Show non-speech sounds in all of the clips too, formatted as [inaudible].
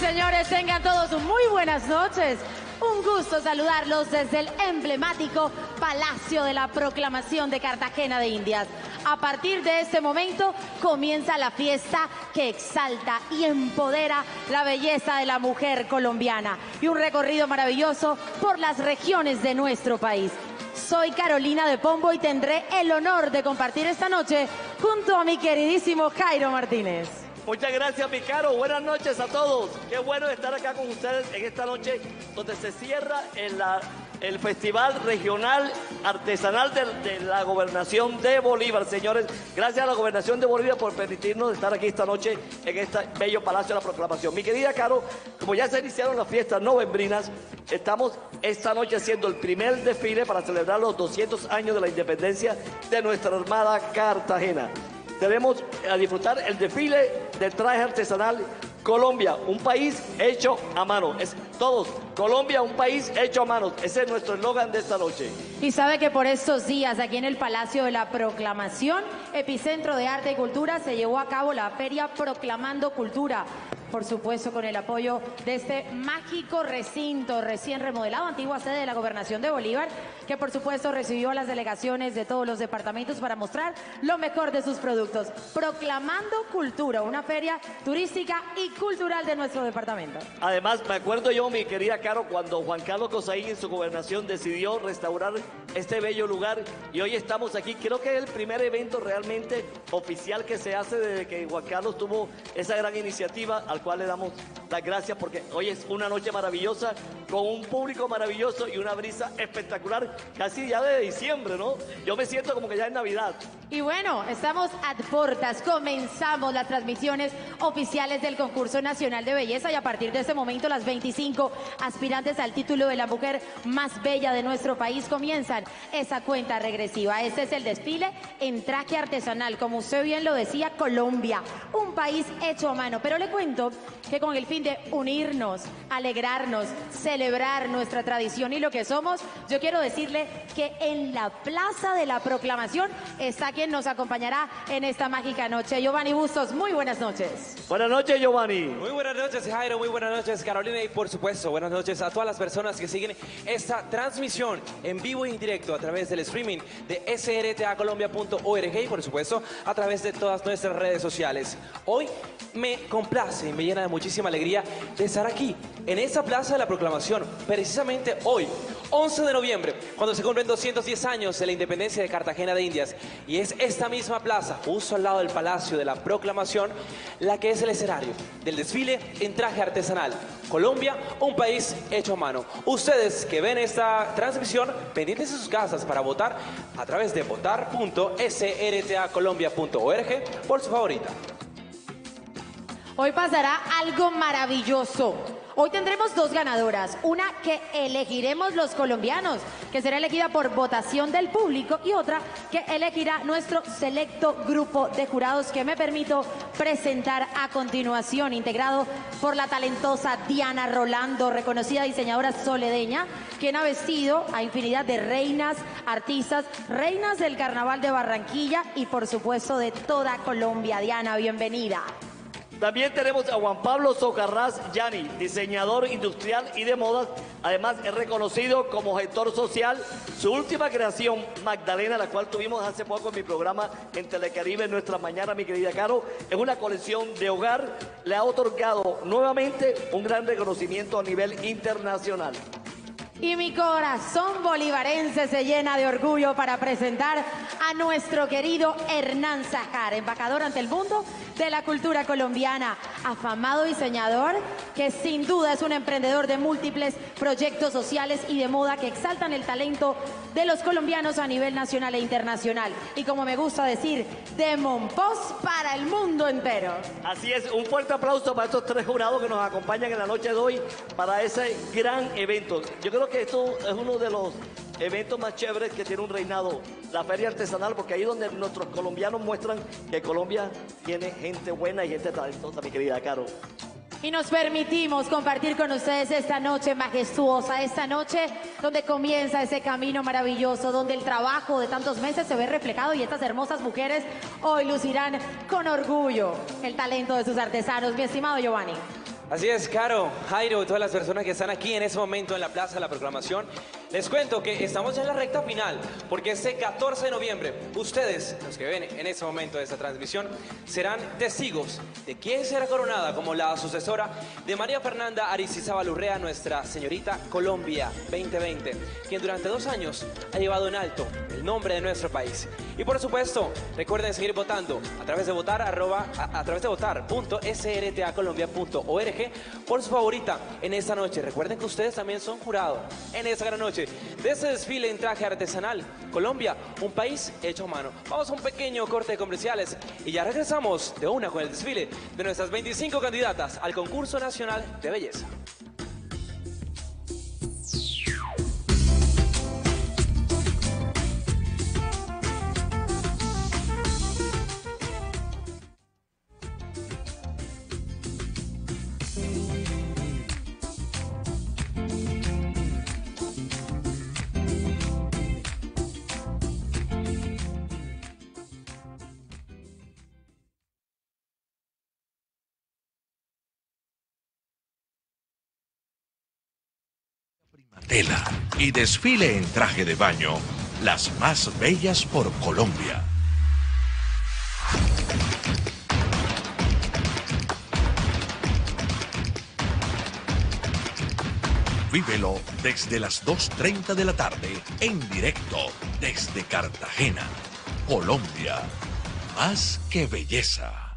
Señores, tengan todos muy buenas noches. Un gusto saludarlos desde el emblemático Palacio de la Proclamación de Cartagena de Indias. A partir de este momento comienza la fiesta que exalta y empodera la belleza de la mujer colombiana y un recorrido maravilloso por las regiones de nuestro país. Soy Carolina de Pombo y tendré el honor de compartir esta noche junto a mi queridísimo Jairo Martínez. Muchas gracias, mi caro. Buenas noches a todos. Qué bueno estar acá con ustedes en esta noche donde se cierra el, Festival Regional Artesanal de, de la Gobernación de Bolívar, señores. Gracias a la Gobernación de Bolívar por permitirnos estar aquí esta noche en este bello Palacio de la Proclamación. Mi querida Caro, como ya se iniciaron las fiestas novembrinas, estamos esta noche haciendo el primer desfile para celebrar los 200 años de la independencia de nuestra Armada Cartagena. Tenemos a disfrutar el desfile del traje artesanal Colombia, un país hecho a mano. Es todos, Colombia, un país hecho a mano. Ese es nuestro eslogan de esta noche. Y sabe que por estos días aquí en el Palacio de la Proclamación, Epicentro de Arte y Cultura, se llevó a cabo la feria Proclamando Cultura. Por supuesto, con el apoyo de este mágico recinto recién remodelado, antigua sede de la Gobernación de Bolívar, que por supuesto recibió a las delegaciones de todos los departamentos para mostrar lo mejor de sus productos. Proclamando Cultura, una feria turística y cultural de nuestro departamento. Además, me acuerdo yo, mi querida Caro, cuando Juan Carlos Cosaín en su gobernación decidió restaurar este bello lugar y hoy estamos aquí. Creo que es el primer evento realmente oficial que se hace desde que Juan Carlos tuvo esa gran iniciativa, al cual le damos las gracias porque hoy es una noche maravillosa con un público maravilloso y una brisa espectacular, casi ya de diciembre, ¿no? Yo me siento como que ya es Navidad. Y bueno, estamos a portas, comenzamos las transmisiones oficiales del concurso nacional de belleza y a partir de este momento las 25 aspirantes al título de la mujer más bella de nuestro país comienzan esa cuenta regresiva. Este es el desfile en traje artesanal, como usted bien lo decía, Colombia, un país hecho a mano. Pero le cuento que con el fin de unirnos, alegrarnos, celebrar nuestra tradición y lo que somos, yo quiero decirle que en la Plaza de la Proclamación está quien nos acompañará en esta mágica noche. Giovanni Bustos, muy buenas noches. Buenas noches, Giovanni. Muy buenas noches, Jairo. Muy buenas noches, Carolina. Y por supuesto, buenas noches a todas las personas que siguen esta transmisión en vivo y en directo a través del streaming de srtacolombia.org y por supuesto a través de todas nuestras redes sociales. Hoy me complace y me llena de muchísima alegría de estar aquí, en esta Plaza de la Proclamación, precisamente hoy, 11 de noviembre, cuando se cumplen 210 años de la independencia de Cartagena de Indias. Y es esta misma plaza, justo al lado del Palacio de la Proclamación, la que es el escenario del desfile en traje artesanal. Colombia, un país hecho a mano. Ustedes que ven esta transmisión, pendientes de sus casas para votar a través de votar.srtacolombia.org por su favorita. Hoy pasará algo maravilloso. Hoy tendremos dos ganadoras, una que elegiremos los colombianos, que será elegida por votación del público, y otra que elegirá nuestro selecto grupo de jurados que me permito presentar a continuación, integrado por la talentosa Diana Rolando, reconocida diseñadora soledeña, quien ha vestido a infinidad de reinas, artistas, reinas del Carnaval de Barranquilla y por supuesto de toda Colombia. Diana, bienvenida. También tenemos a Juan Pablo Socarrás Yani, diseñador industrial y de modas. Además, es reconocido como gestor social. Su última creación, Magdalena, la cual tuvimos hace poco en mi programa en Telecaribe, en nuestra mañana, mi querida Caro, es una colección de hogar. Le ha otorgado nuevamente un gran reconocimiento a nivel internacional. Y mi corazón bolivarense se llena de orgullo para presentar a nuestro querido Hernán Zajar, embajador ante el mundo de la cultura colombiana, afamado diseñador que sin duda es un emprendedor de múltiples proyectos sociales y de moda que exaltan el talento de los colombianos a nivel nacional e internacional. Y como me gusta decir, de Monpós para el mundo entero. Así es, un fuerte aplauso para estos tres jurados que nos acompañan en la noche de hoy para ese gran evento. Yo creo que esto es uno de los eventos más chéveres que tiene un reinado, la feria artesanal, porque ahí es donde nuestros colombianos muestran que Colombia tiene gente buena y gente talentosa, mi querida Caro. Y nos permitimos compartir con ustedes esta noche majestuosa, esta noche donde comienza ese camino maravilloso, donde el trabajo de tantos meses se ve reflejado y estas hermosas mujeres hoy lucirán con orgullo el talento de sus artesanos. Mi estimado Giovanni. Así es, Caro, Jairo y todas las personas que están aquí en ese momento en la Plaza de la Proclamación. Les cuento que estamos en la recta final, porque este 14 de noviembre, ustedes, los que ven en ese momento de esta transmisión, serán testigos de quién será coronada como la sucesora de María Fernanda Aricizábal Urrea, nuestra señorita Colombia 2020, quien durante dos años ha llevado en alto el nombre de nuestro país. Y por supuesto, recuerden seguir votando a través de votar arroba, a, través de votar.srtacolombia.org por su favorita en esta noche. Recuerden que ustedes también son jurados en esta gran noche de este desfile en traje artesanal. Colombia, un país hecho a mano. Vamos a un pequeño corte de comerciales y ya regresamos de una con el desfile de nuestras 25 candidatas al concurso nacional de belleza. Tela y desfile en traje de baño, las más bellas por Colombia. Vívelo desde las 2.30 de la tarde en directo desde Cartagena, Colombia. Más que belleza.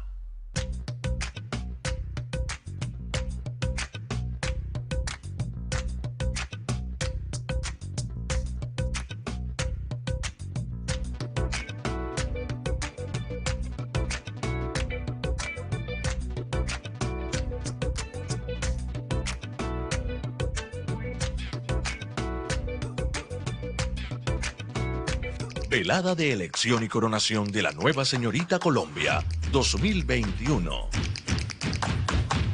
Velada de elección y coronación de la nueva señorita Colombia 2021.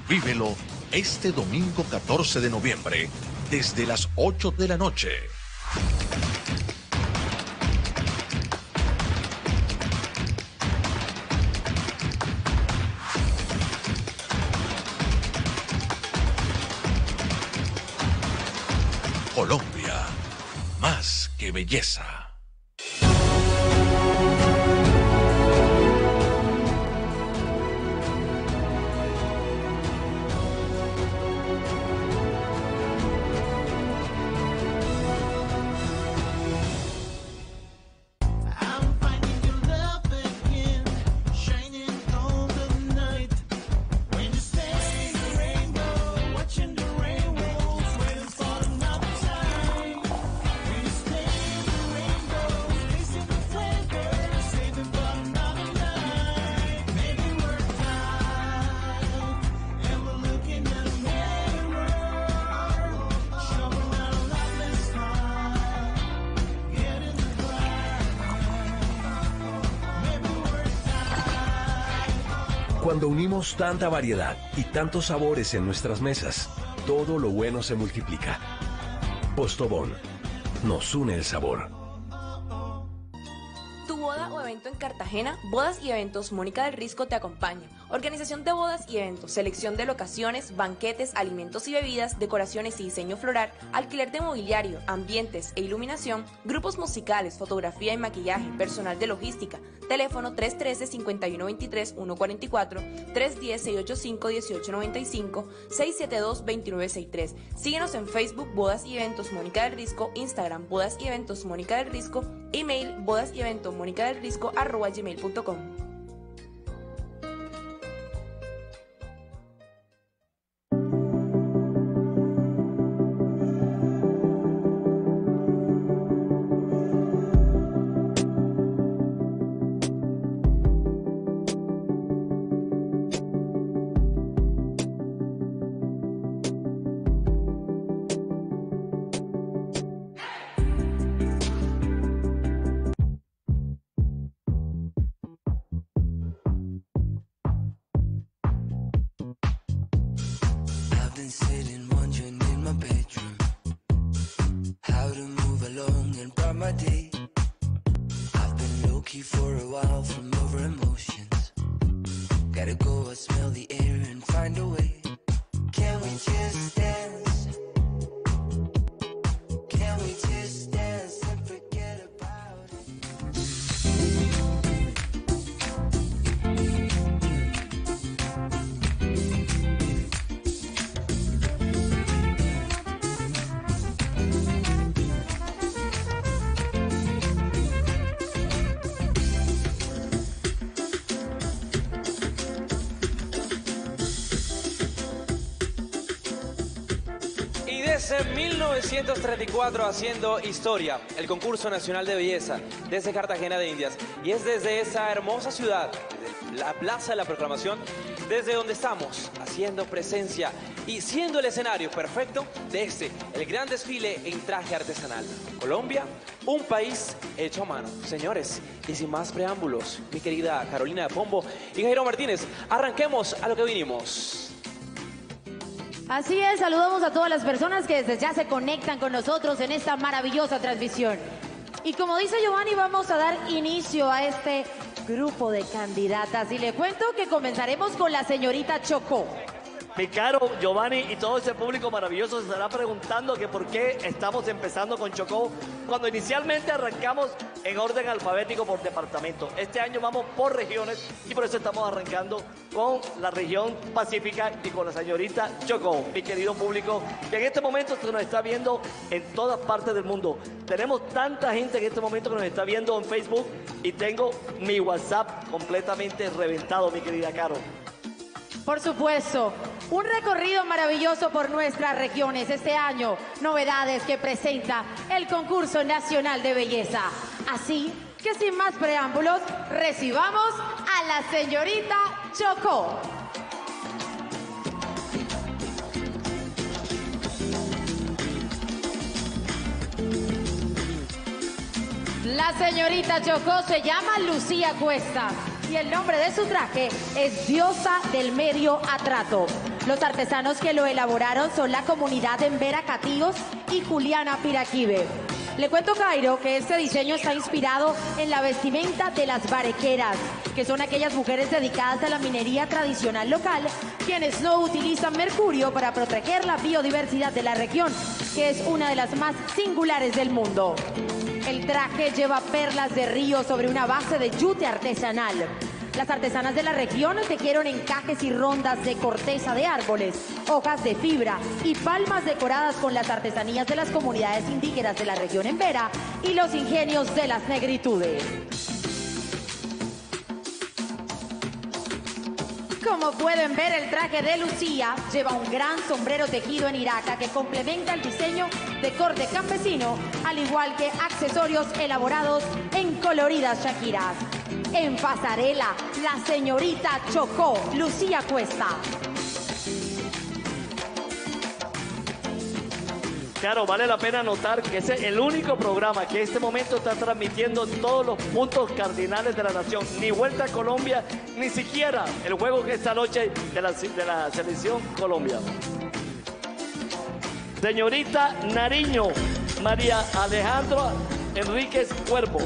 Vívelo este domingo 14 de noviembre desde las 8 de la noche. Colombia, más que belleza. Tanta variedad y tantos sabores en nuestras mesas, todo lo bueno se multiplica. Postobón. Nos une el sabor. Bodas y Eventos Mónica del Risco te acompaña. Organización de bodas y eventos, selección de locaciones, banquetes, alimentos y bebidas, decoraciones y diseño floral, alquiler de mobiliario, ambientes e iluminación, grupos musicales, fotografía y maquillaje, personal de logística. Teléfono 313-5123-144, 310-685-1895, 672-2963. Síguenos en Facebook Bodas y Eventos Mónica del Risco, Instagram Bodas y Eventos Mónica del Risco, email bodas y eventos mónica del Risco arroba gmail.com. day. 1934 haciendo historia, el concurso nacional de belleza desde Cartagena de Indias. Y es desde esa hermosa ciudad, la Plaza de la Proclamación, desde donde estamos haciendo presencia y siendo el escenario perfecto de este, el gran desfile en traje artesanal. Colombia, un país hecho a mano. Señores, y sin más preámbulos, mi querida Carolina de Pombo y Jairo Martínez, arranquemos a lo que vinimos. Así es, saludamos a todas las personas que desde ya se conectan con nosotros en esta maravillosa transmisión. Y como dice Giovanni, vamos a dar inicio a este grupo de candidatas. Y le cuento que comenzaremos con la señorita Chocó. Mi caro Giovanni y todo ese público maravilloso se estará preguntando que por qué estamos empezando con Chocó cuando inicialmente arrancamos en orden alfabético por departamento. Este año vamos por regiones y por eso estamos arrancando con la región pacífica y con la señorita Chocó, mi querido público, que en este momento se nos está viendo en todas partes del mundo. Tenemos tanta gente en este momento que nos está viendo en Facebook y tengo mi WhatsApp completamente reventado, mi querida Caro. Por supuesto, un recorrido maravilloso por nuestras regiones este año. Novedades que presenta el concurso nacional de belleza. Así que sin más preámbulos, recibamos a la señorita Chocó. La señorita Chocó se llama Lucía Cuesta y el nombre de su traje es Diosa del Medio Atrato. Los artesanos que lo elaboraron son la comunidad en Vera Catíos y Juliana Piraquive. Le cuento, Cairo, que este diseño está inspirado en la vestimenta de las barequeras, que son aquellas mujeres dedicadas a la minería tradicional local, quienes no utilizan mercurio para proteger la biodiversidad de la región, que es una de las más singulares del mundo. El traje lleva perlas de río sobre una base de yute artesanal. Las artesanas de la región tejieron encajes y rondas de corteza de árboles, hojas de fibra y palmas decoradas con las artesanías de las comunidades indígenas de la región en Vera y los ingenios de las negritudes. Como pueden ver, el traje de Lucía lleva un gran sombrero tejido en iraca que complementa el diseño de corte campesino, al igual que accesorios elaborados en coloridas shakiras. En pasarela, la señorita Chocó, Lucía Cuesta. Claro, vale la pena notar que ese es el único programa que en este momento está transmitiendo todos los puntos cardinales de la nación. Ni Vuelta a Colombia, ni siquiera el juego que esta noche de la, de la selección Colombia. Señorita Nariño, María Alejandra Enríquez Cuervo.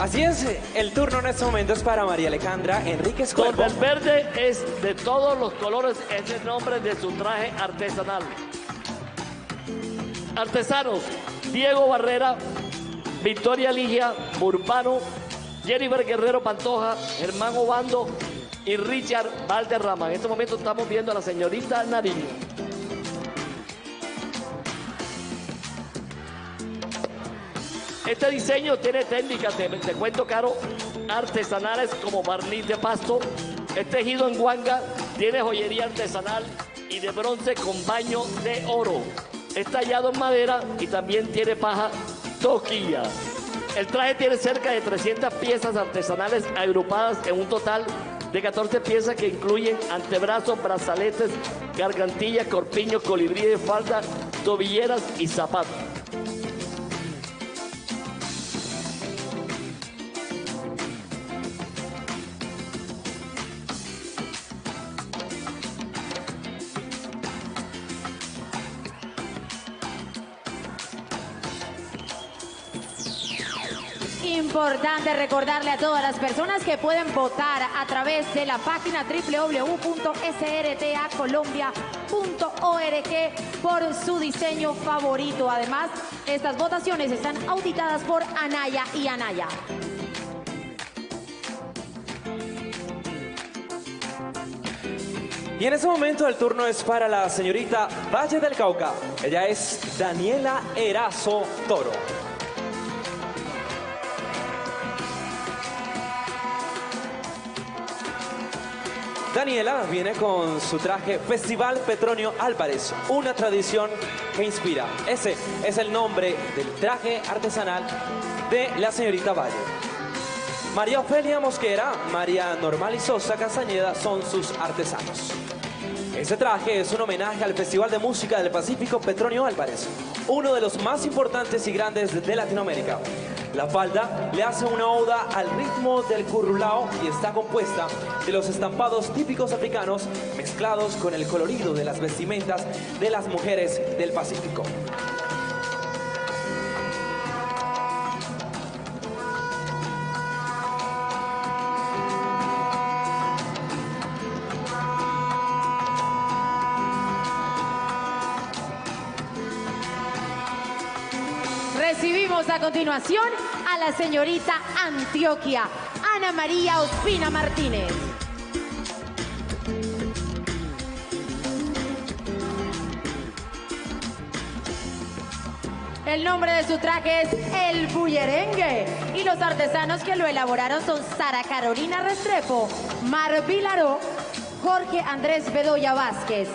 Así es, el turno en este momento es para María Alejandra Enríquez Cuervo. Donde el verde es de todos los colores, es el nombre de su traje artesanal. Artesanos, Diego Barrera, Victoria Ligia, Burbano, Jennifer Guerrero Pantoja, Germán Obando y Richard Valderrama. En este momento estamos viendo a la señorita Nariño. Este diseño tiene técnicas, te, te cuento, Caro, artesanales como barniz de pasto. Es tejido en guanga, tiene joyería artesanal y de bronce con baño de oro. Es tallado en madera y también tiene paja toquilla. El traje tiene cerca de 300 piezas artesanales agrupadas en un total de 14 piezas que incluyen antebrazos, brazaletes, gargantillas, corpiños, colibrí de falda, tobilleras y zapatos. Importante recordarle a todas las personas que pueden votar a través de la página www.srtacolombia.org por su diseño favorito. Además, estas votaciones están auditadas por Anaya y Anaya. Y en ese momento el turno es para la señorita Valle del Cauca. Ella es Daniela Erazo Toro. Daniela viene con su traje Festival Petronio Álvarez, una tradición que inspira. Ese es el nombre del traje artesanal de la señorita Valle. María Ofelia Mosquera, María Normal y Sosa Castañeda son sus artesanos. Este traje es un homenaje al Festival de Música del Pacífico Petronio Álvarez, uno de los más importantes y grandes de Latinoamérica. La falda le hace una oda al ritmo del currulao y está compuesta de los estampados típicos africanos mezclados con el colorido de las vestimentas de las mujeres del Pacífico. A continuación a la señorita Antioquia, Ana María Ospina Martínez. El nombre de su traje es El Bullerengue y los artesanos que lo elaboraron son Sara Carolina Restrepo, Mar Vilaró, Jorge Andrés Bedoya Vázquez.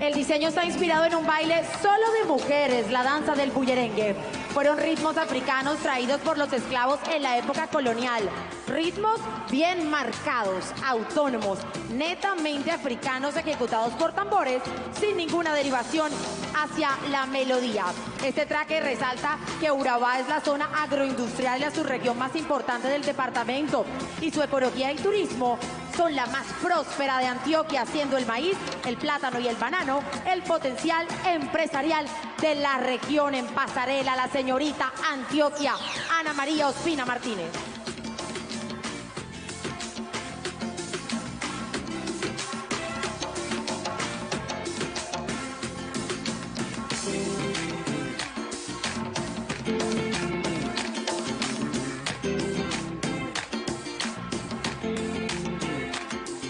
El diseño está inspirado en un baile solo de mujeres, la danza del bullerengue. Fueron ritmos africanos traídos por los esclavos en la época colonial. Ritmos bien marcados, autónomos, netamente africanos ejecutados por tambores sin ninguna derivación hacia la melodía. Este traje resalta que Urabá es la zona agroindustrial y la subregión más importante del departamento y su ecología y turismo son la más próspera de Antioquia, siendo el maíz, el plátano y el banano el potencial empresarial de la región en pasarela. La señorita Antioquia, Ana María Ospina Martínez.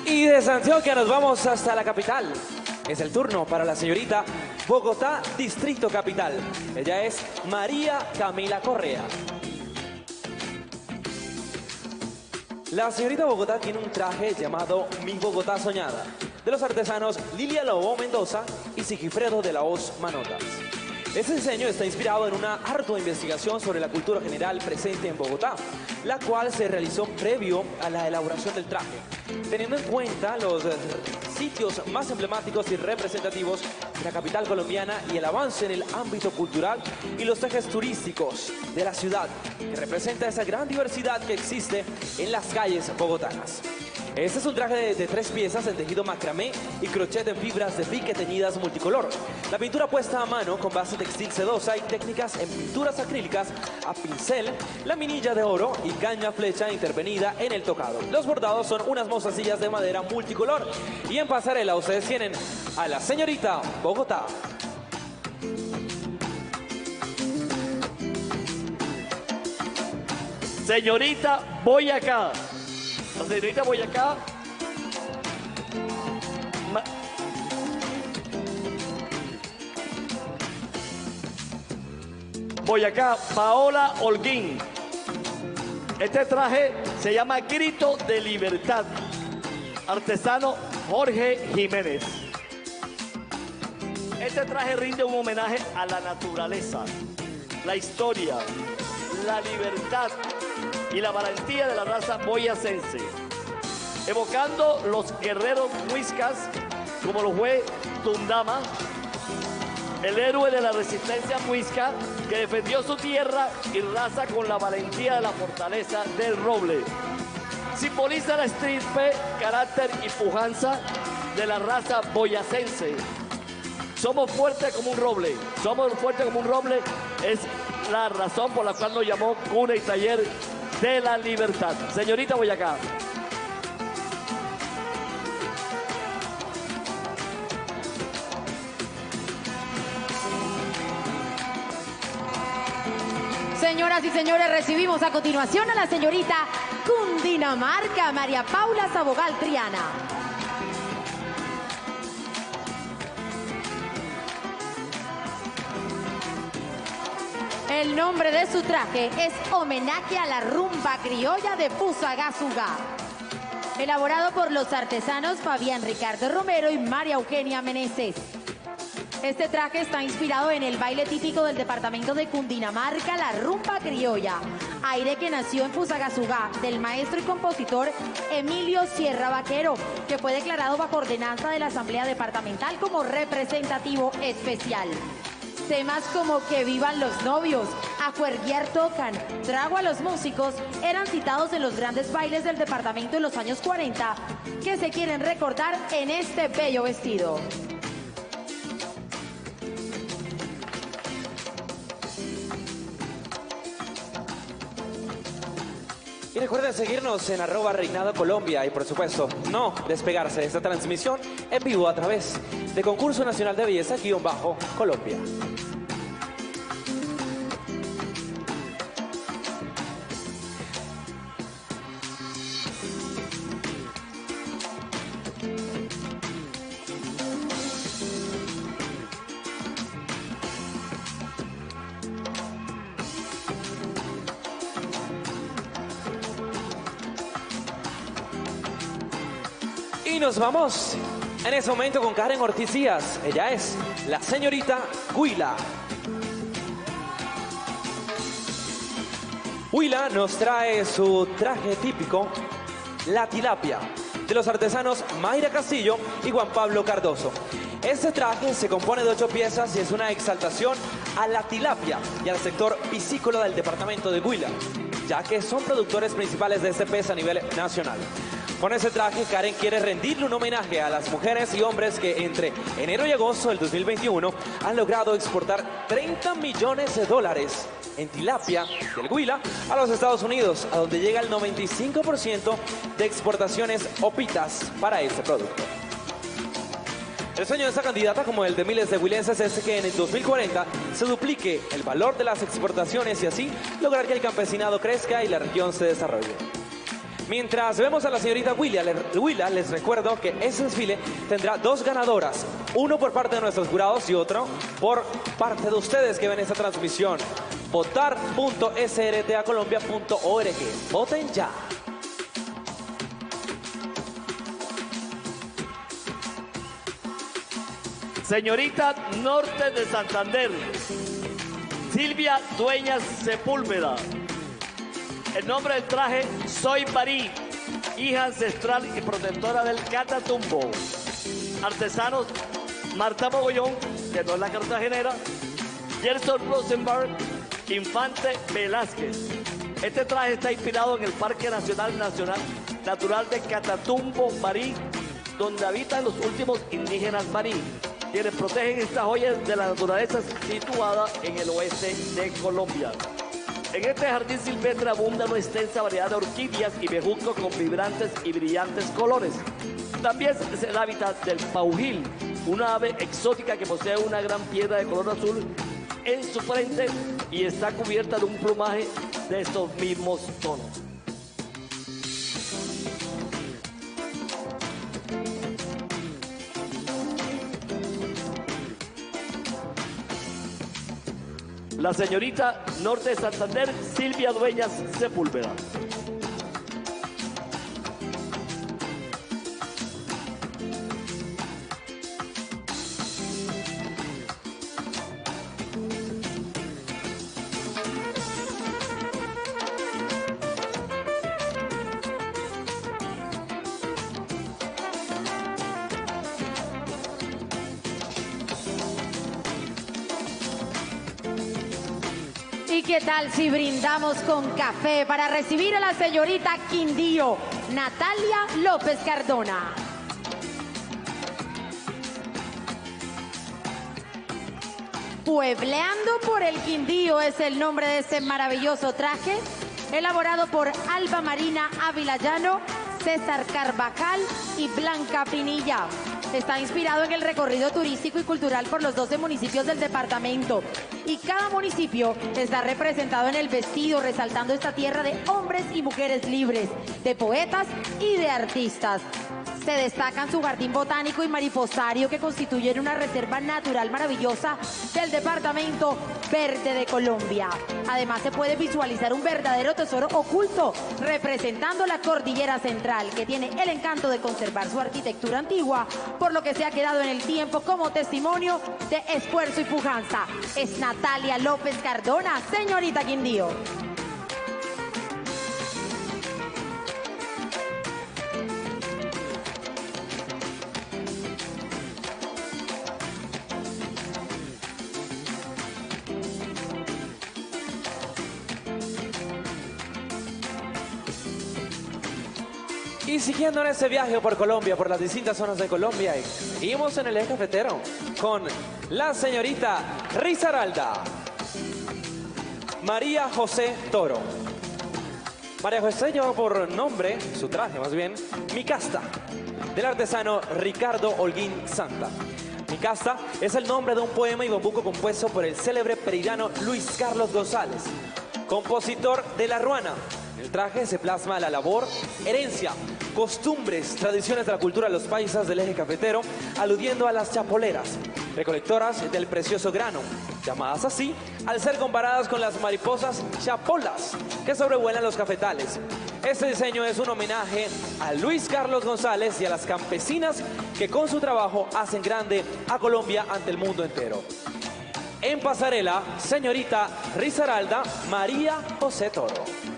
Y desde Antioquia nos vamos hasta la capital. Es el turno para la señorita Bogotá, Distrito Capital. Ella es María Camila Correa. La señorita Bogotá tiene un traje llamado Mi Bogotá Soñada, de los artesanos Lilia Lobo Mendoza y Sigifredo de la Hoz Manotas. Este diseño está inspirado en una ardua investigación sobre la cultura general presente en Bogotá, la cual se realizó previo a la elaboración del traje, teniendo en cuenta los sitios más emblemáticos y representativos de la capital colombiana y el avance en el ámbito cultural y los ejes turísticos de la ciudad, que representa esa gran diversidad que existe en las calles bogotanas. Este es un traje de, tres piezas en tejido macramé y crochet en fibras de pique teñidas multicolor. La pintura puesta a mano con base textil sedosa y técnicas en pinturas acrílicas a pincel, laminilla de oro y caña flecha intervenida en el tocado. Los bordados son unas mostacillas de madera multicolor y en pasarela ustedes tienen a la señorita Bogotá. Señorita Boyacá. La señorita Boyacá. Ma- Boyacá, Paola Holguín. Este traje se llama Grito de Libertad. Artesano Jorge Jiménez. Este traje rinde un homenaje a la naturaleza, la historia, la libertad y la valentía de la raza boyacense, evocando los guerreros muiscas como lo fue Tundama, el héroe de la resistencia muisca que defendió su tierra y raza con la valentía de la fortaleza del roble. Simboliza la estirpe, carácter y pujanza de la raza boyacense. Somos fuertes como un roble. Somos fuertes como un roble es la razón por la cual nos llamó cuna y taller de la libertad. Señorita Boyacá. Señoras y señores, recibimos a continuación a la señorita Cundinamarca, María Paula Sabogal Triana. El nombre de su traje es homenaje a la rumba criolla de Fusagasugá. elaborado por los artesanos Fabián Ricardo Romero y María Eugenia Meneses. Este traje está inspirado en el baile típico del departamento de Cundinamarca, la rumba criolla, aire que nació en Fusagasugá del maestro y compositor Emilio Sierra Vaquero, que fue declarado bajo ordenanza de la Asamblea Departamental como representativo especial. Temas como que vivan los novios, a tocan, trago a los músicos eran citados en los grandes bailes del departamento en los años 40 que se quieren recordar en este bello vestido. Y recuerden seguirnos en arroba Reinado Colombia y por supuesto no despegarse de esta transmisión en vivo a través de Concurso Nacional de Belleza vamos en ese momento con Karen Ortiz Díaz. Ella es la señorita Huila. Huila nos trae su traje típico, la tilapia, de los artesanos Mayra Castillo y Juan Pablo Cardoso. Este traje se compone de ocho piezas y es una exaltación a la tilapia y al sector piscícola del departamento de Huila, ya que son productores principales de este pez a nivel nacional. Con ese traje, Karen quiere rendirle un homenaje a las mujeres y hombres que entre enero y agosto del 2021 han logrado exportar 30 millones de dólares en tilapia del Huila a los Estados Unidos, a donde llega el 95% de exportaciones opitas para este producto. El sueño de esta candidata, como el de miles de huilenses, es que en el 2040 se duplique el valor de las exportaciones y así lograr que el campesinado crezca y la región se desarrolle. Mientras vemos a la señorita Willa, le- Willa, les recuerdo que ese desfile tendrá dos ganadoras, uno por parte de nuestros jurados y otro por parte de ustedes que ven esta transmisión. Votar.srtacolombia.org. Voten ya. Señorita Norte de Santander, Silvia Dueñas Sepúlveda. El nombre del traje, Soy Marí, hija ancestral y protectora del Catatumbo. Artesanos, Marta Mogollón, que no es la cartagenera, Gerson Rosenberg, Infante Velázquez. Este traje está inspirado en el Parque Nacional Nacional Natural de Catatumbo Marí, donde habitan los últimos indígenas marí, quienes protegen estas joyas de la naturaleza situada en el oeste de Colombia. En este jardín silvestre abunda una extensa variedad de orquídeas y bejucos con vibrantes y brillantes colores. También es el hábitat del paujil, una ave exótica que posee una gran piedra de color azul en su frente y está cubierta de un plumaje de estos mismos tonos. La señorita Norte de Santander, Silvia Dueñas Sepúlveda. Si brindamos con café para recibir a la señorita Quindío, Natalia López Cardona? Puebleando por el Quindío es el nombre de este maravilloso traje, elaborado por Alba Marina Ávila César Carvajal y Blanca Pinilla. Está inspirado en el recorrido turístico y cultural por los 12 municipios del departamento. Y cada municipio está representado en el vestido, resaltando esta tierra de hombres y mujeres libres, de poetas y de artistas. Se destacan su jardín botánico y mariposario que constituyen una reserva natural maravillosa del departamento verde de Colombia. Además se puede visualizar un verdadero tesoro oculto representando la cordillera central que tiene el encanto de conservar su arquitectura antigua, por lo que se ha quedado en el tiempo como testimonio de esfuerzo y pujanza. Es Natalia López Cardona, señorita Quindío. Siguiendo en ese viaje por Colombia, por las distintas zonas de Colombia, seguimos en el eje cafetero con la señorita Risaralda María José Toro. María José lleva por nombre, su traje más bien, Mi Casta, del artesano Ricardo Holguín Santa. Mi Casta es el nombre de un poema y bambuco compuesto por el célebre perirano Luis Carlos González, compositor de La Ruana. El traje se plasma la labor, herencia, costumbres, tradiciones de la cultura de los paisas del eje cafetero, aludiendo a las chapoleras, recolectoras del precioso grano, llamadas así al ser comparadas con las mariposas chapolas que sobrevuelan los cafetales. Este diseño es un homenaje a Luis Carlos González y a las campesinas que con su trabajo hacen grande a Colombia ante el mundo entero. En pasarela, señorita Risaralda María José Toro.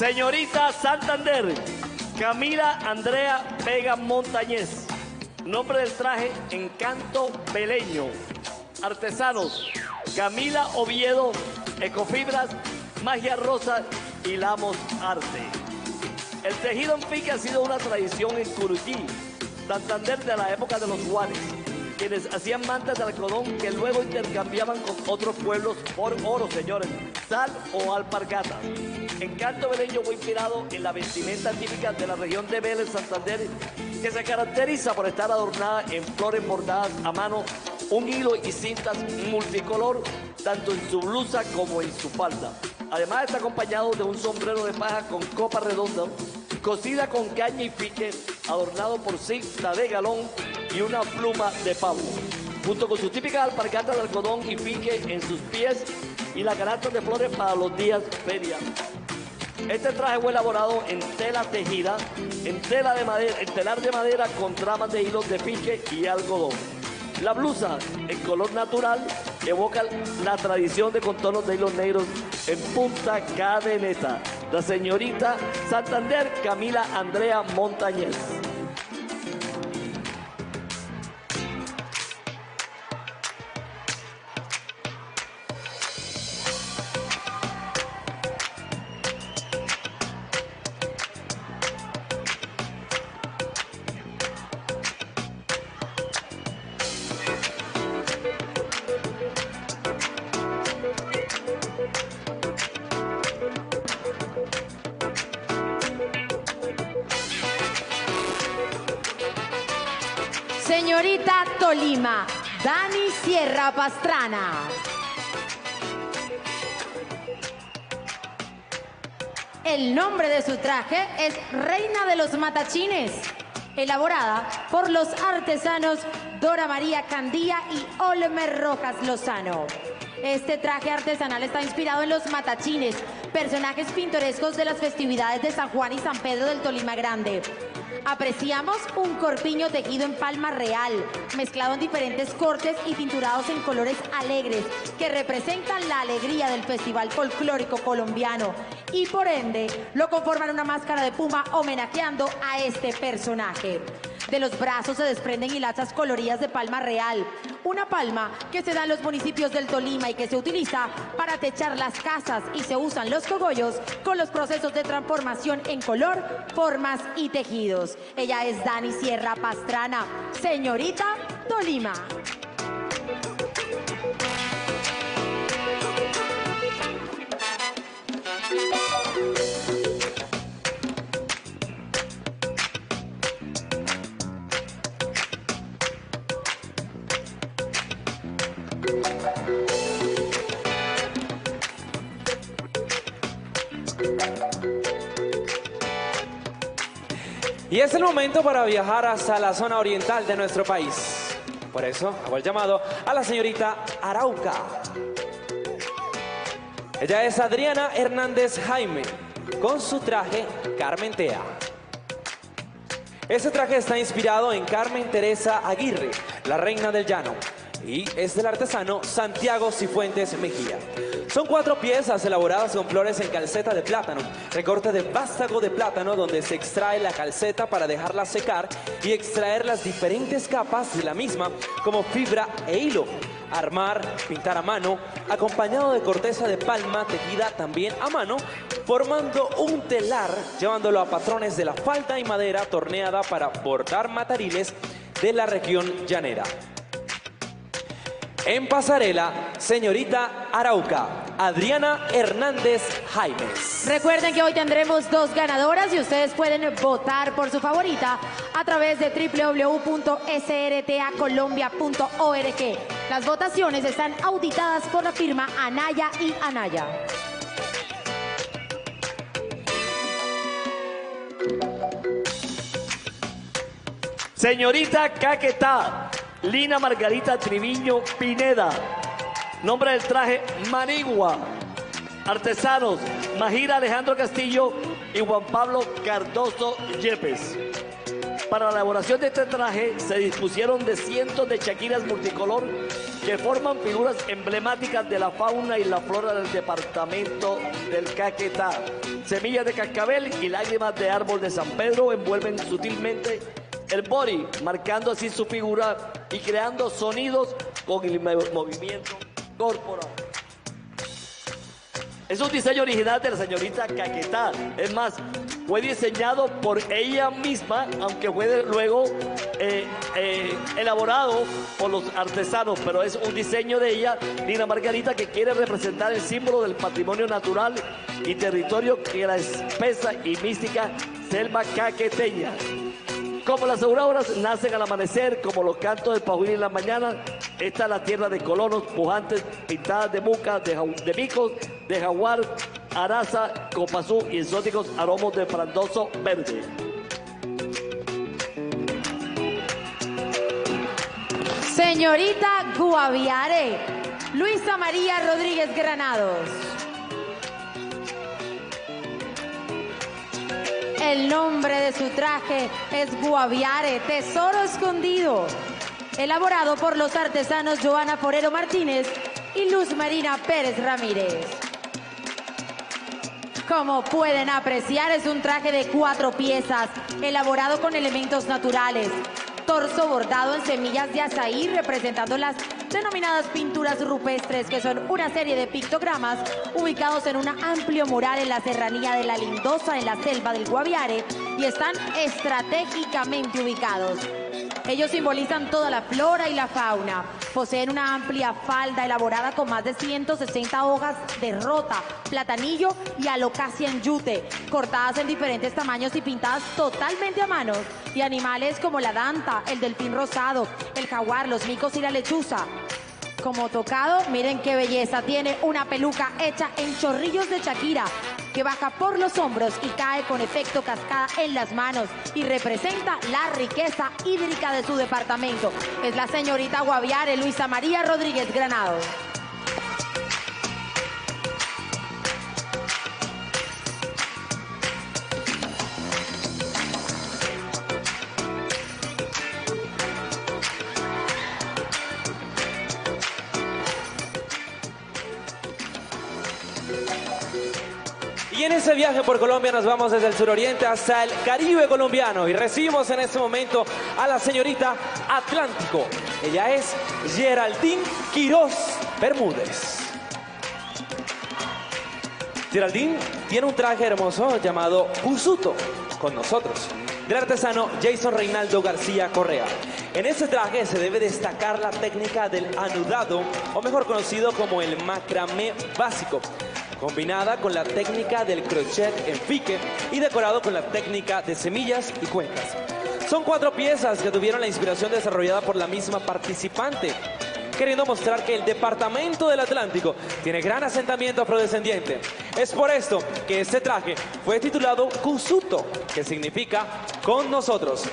Señorita Santander, Camila Andrea Vega Montañez. Nombre del traje, Encanto Beleño. Artesanos, Camila Oviedo, Ecofibras, Magia Rosa y Lamos Arte. El tejido en pique ha sido una tradición en Curuchí, Santander de la época de los Juanes, quienes hacían mantas de algodón que luego intercambiaban con otros pueblos por oro, señores, sal o alpargatas. Encanto Beleño fue inspirado en la vestimenta típica de la región de Vélez, Santander, que se caracteriza por estar adornada en flores bordadas a mano, un hilo y cintas multicolor, tanto en su blusa como en su falda. Además está acompañado de un sombrero de paja con copa redonda, cosida con caña y pique, adornado por cinta de galón y una pluma de pavo. Junto con sus típicas alpargatas de algodón y pique en sus pies y la canasta de flores para los días feria. Este traje fue elaborado en tela tejida, en tela de madera, en telar de madera con tramas de hilos de pique y algodón. La blusa, en color natural, evoca la tradición de contornos de hilos negros en punta cadeneta. La señorita Santander Camila Andrea Montañez. El nombre de su traje es Reina de los Matachines, elaborada por los artesanos Dora María Candía y Olmer Rojas Lozano. Este traje artesanal está inspirado en los matachines, personajes pintorescos de las festividades de San Juan y San Pedro del Tolima Grande. Apreciamos un corpiño tejido en palma real, mezclado en diferentes cortes y tinturados en colores alegres que representan la alegría del Festival Folclórico Colombiano y por ende lo conforman una máscara de puma homenajeando a este personaje. De los brazos se desprenden hilachas coloridas de palma real, una palma que se da en los municipios del Tolima y que se utiliza para techar las casas y se usan los cogollos con los procesos de transformación en color, formas y tejidos. Ella es Dani Sierra Pastrana, señorita Tolima. Y es el momento para viajar hasta la zona oriental de nuestro país. Por eso hago el llamado a la señorita Arauca. Ella es Adriana Hernández Jaime, con su traje Carmen Tea. Este traje está inspirado en Carmen Teresa Aguirre, la reina del llano, y es del artesano Santiago Cifuentes Mejía. Son cuatro piezas elaboradas con flores en calceta de plátano, recorte de vástago de plátano donde se extrae la calceta para dejarla secar y extraer las diferentes capas de la misma como fibra e hilo. Armar, pintar a mano, acompañado de corteza de palma tejida también a mano, formando un telar, llevándolo a patrones de la falda y madera torneada para bordar matariles de la región llanera. En pasarela, señorita Arauca, Adriana Hernández Jaimes. Recuerden que hoy tendremos dos ganadoras y ustedes pueden votar por su favorita a través de www.srtacolombia.org. Las votaciones están auditadas por la firma Anaya y Anaya. Señorita Caquetá, Lina Margarita Triviño Pineda. Nombre del traje, Manigua. Artesanos, Majira Alejandro Castillo y Juan Pablo Cardoso Yepes. Para la elaboración de este traje se dispusieron de cientos de chaquiras multicolor que forman figuras emblemáticas de la fauna y la flora del departamento del Caquetá. Semillas de cascabel y lágrimas de árbol de San Pedro envuelven sutilmente el body, marcando así su figura y creando sonidos con el mo- movimiento corporal. Es un diseño original de la señorita Caquetá. Es más, fue diseñado por ella misma, aunque fue luego eh, eh, elaborado por los artesanos, pero es un diseño de ella, Nina Margarita, que quiere representar el símbolo del patrimonio natural y territorio que la espesa y mística selva caqueteña. Como las auroras nacen al amanecer, como los cantos del pajuil en la mañana, esta es la tierra de colonos pujantes, pintadas de mucas, de, de micos, de jaguar, araza, copazú y exóticos aromos de frondoso verde. Señorita Guaviare, Luisa María Rodríguez Granados. El nombre de su traje es Guaviare, Tesoro Escondido, elaborado por los artesanos Joana Forero Martínez y Luz Marina Pérez Ramírez. Como pueden apreciar, es un traje de cuatro piezas, elaborado con elementos naturales. Torso bordado en semillas de azaí, representando las denominadas pinturas rupestres, que son una serie de pictogramas ubicados en un amplio mural en la serranía de la Lindosa, en la selva del Guaviare, y están estratégicamente ubicados. Ellos simbolizan toda la flora y la fauna. Poseen una amplia falda elaborada con más de 160 hojas de rota, platanillo y alocasia en yute, cortadas en diferentes tamaños y pintadas totalmente a mano. Y animales como la danta, el delfín rosado, el jaguar, los micos y la lechuza. Como tocado, miren qué belleza. Tiene una peluca hecha en chorrillos de Shakira que baja por los hombros y cae con efecto cascada en las manos y representa la riqueza hídrica de su departamento. Es la señorita Guaviare Luisa María Rodríguez Granado. Y en ese viaje por Colombia nos vamos desde el suroriente hasta el Caribe colombiano y recibimos en este momento a la señorita Atlántico. Ella es Geraldine Quiroz Bermúdez. Geraldine tiene un traje hermoso llamado Busuto con nosotros, del artesano Jason Reinaldo García Correa. En este traje se debe destacar la técnica del anudado, o mejor conocido como el macramé básico, combinada con la técnica del crochet en pique y decorado con la técnica de semillas y cuencas. Son cuatro piezas que tuvieron la inspiración desarrollada por la misma participante, queriendo mostrar que el Departamento del Atlántico tiene gran asentamiento afrodescendiente. Es por esto que este traje fue titulado Kusuto, que significa con nosotros.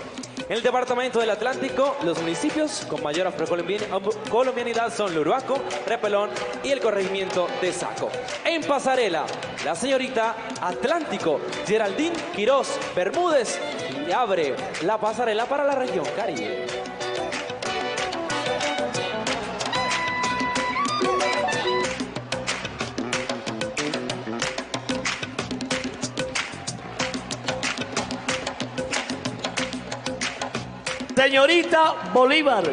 En el departamento del Atlántico, los municipios con mayor afrocolombianidad son Luruaco, Repelón y el corregimiento de Saco. En Pasarela, la señorita Atlántico, Geraldine Quirós Bermúdez, y abre la pasarela para la región Caribe. Señorita Bolívar,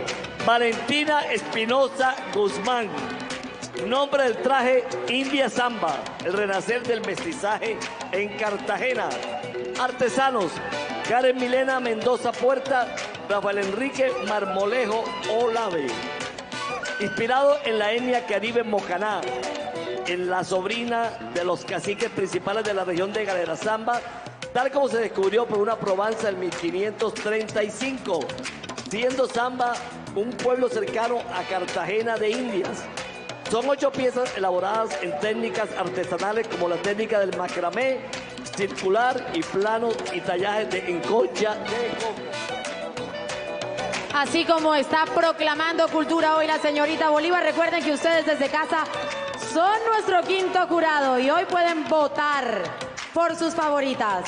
Valentina Espinosa Guzmán. Nombre del traje India Zamba, el renacer del mestizaje en Cartagena. Artesanos, Karen Milena Mendoza Puerta, Rafael Enrique Marmolejo Olave. Inspirado en la etnia caribe Mocaná, en la sobrina de los caciques principales de la región de Galera Zamba, tal como se descubrió por una probanza en 1535, siendo Zamba un pueblo cercano a Cartagena de Indias. Son ocho piezas elaboradas en técnicas artesanales como la técnica del macramé, circular y plano y tallajes de enconcha de. Así como está proclamando cultura hoy la señorita Bolívar, recuerden que ustedes desde casa son nuestro quinto jurado y hoy pueden votar por sus favoritas.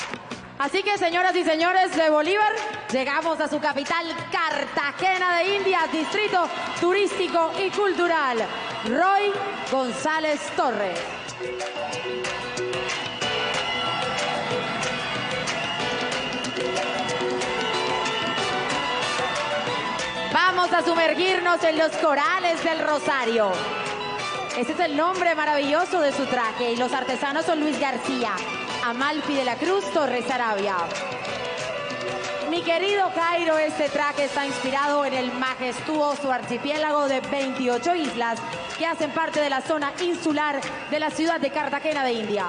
Así que, señoras y señores de Bolívar, llegamos a su capital, Cartagena de Indias, distrito turístico y cultural. Roy González Torres. Vamos a sumergirnos en los corales del Rosario. Ese es el nombre maravilloso de su traje y los artesanos son Luis García, Amalfi de la Cruz, Torres Arabia. Mi querido Cairo, este traje está inspirado en el majestuoso archipiélago de 28 islas que hacen parte de la zona insular de la ciudad de Cartagena de India.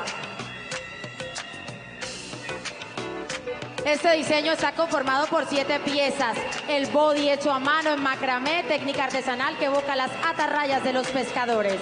Este diseño está conformado por siete piezas. El body hecho a mano en macramé, técnica artesanal que evoca las atarrayas de los pescadores.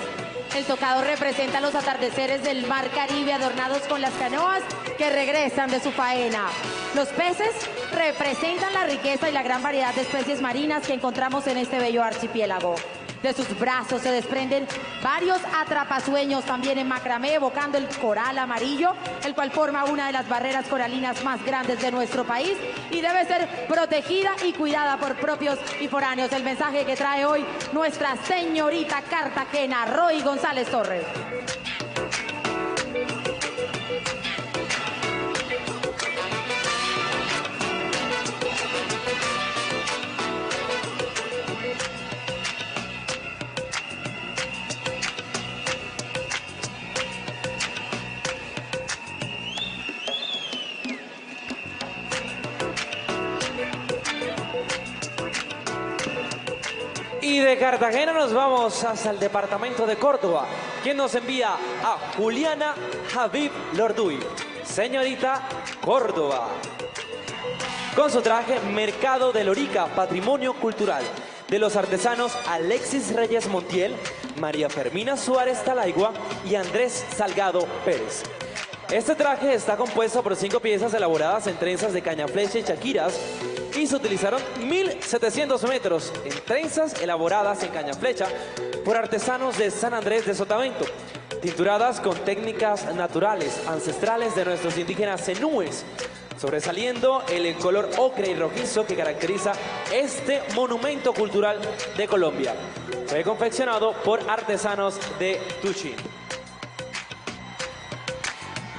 El tocado representa los atardeceres del mar Caribe adornados con las canoas que regresan de su faena. Los peces representan la riqueza y la gran variedad de especies marinas que encontramos en este bello archipiélago. De sus brazos se desprenden varios atrapasueños también en macramé, evocando el coral amarillo, el cual forma una de las barreras coralinas más grandes de nuestro país y debe ser protegida y cuidada por propios y foráneos. El mensaje que trae hoy nuestra señorita Cartagena, Roy González Torres. Cartagena nos vamos hasta el departamento de Córdoba, quien nos envía a Juliana Javib Lorduy, señorita Córdoba. Con su traje Mercado de Lorica, Patrimonio Cultural, de los artesanos Alexis Reyes Montiel, María Fermina Suárez Talaigua y Andrés Salgado Pérez. Este traje está compuesto por cinco piezas elaboradas en trenzas de caña flecha y chaquiras y se utilizaron 1.700 metros en trenzas elaboradas en caña flecha por artesanos de San Andrés de Sotavento, tinturadas con técnicas naturales, ancestrales de nuestros indígenas cenúes, sobresaliendo el color ocre y rojizo que caracteriza este monumento cultural de Colombia. Fue confeccionado por artesanos de Tuchín.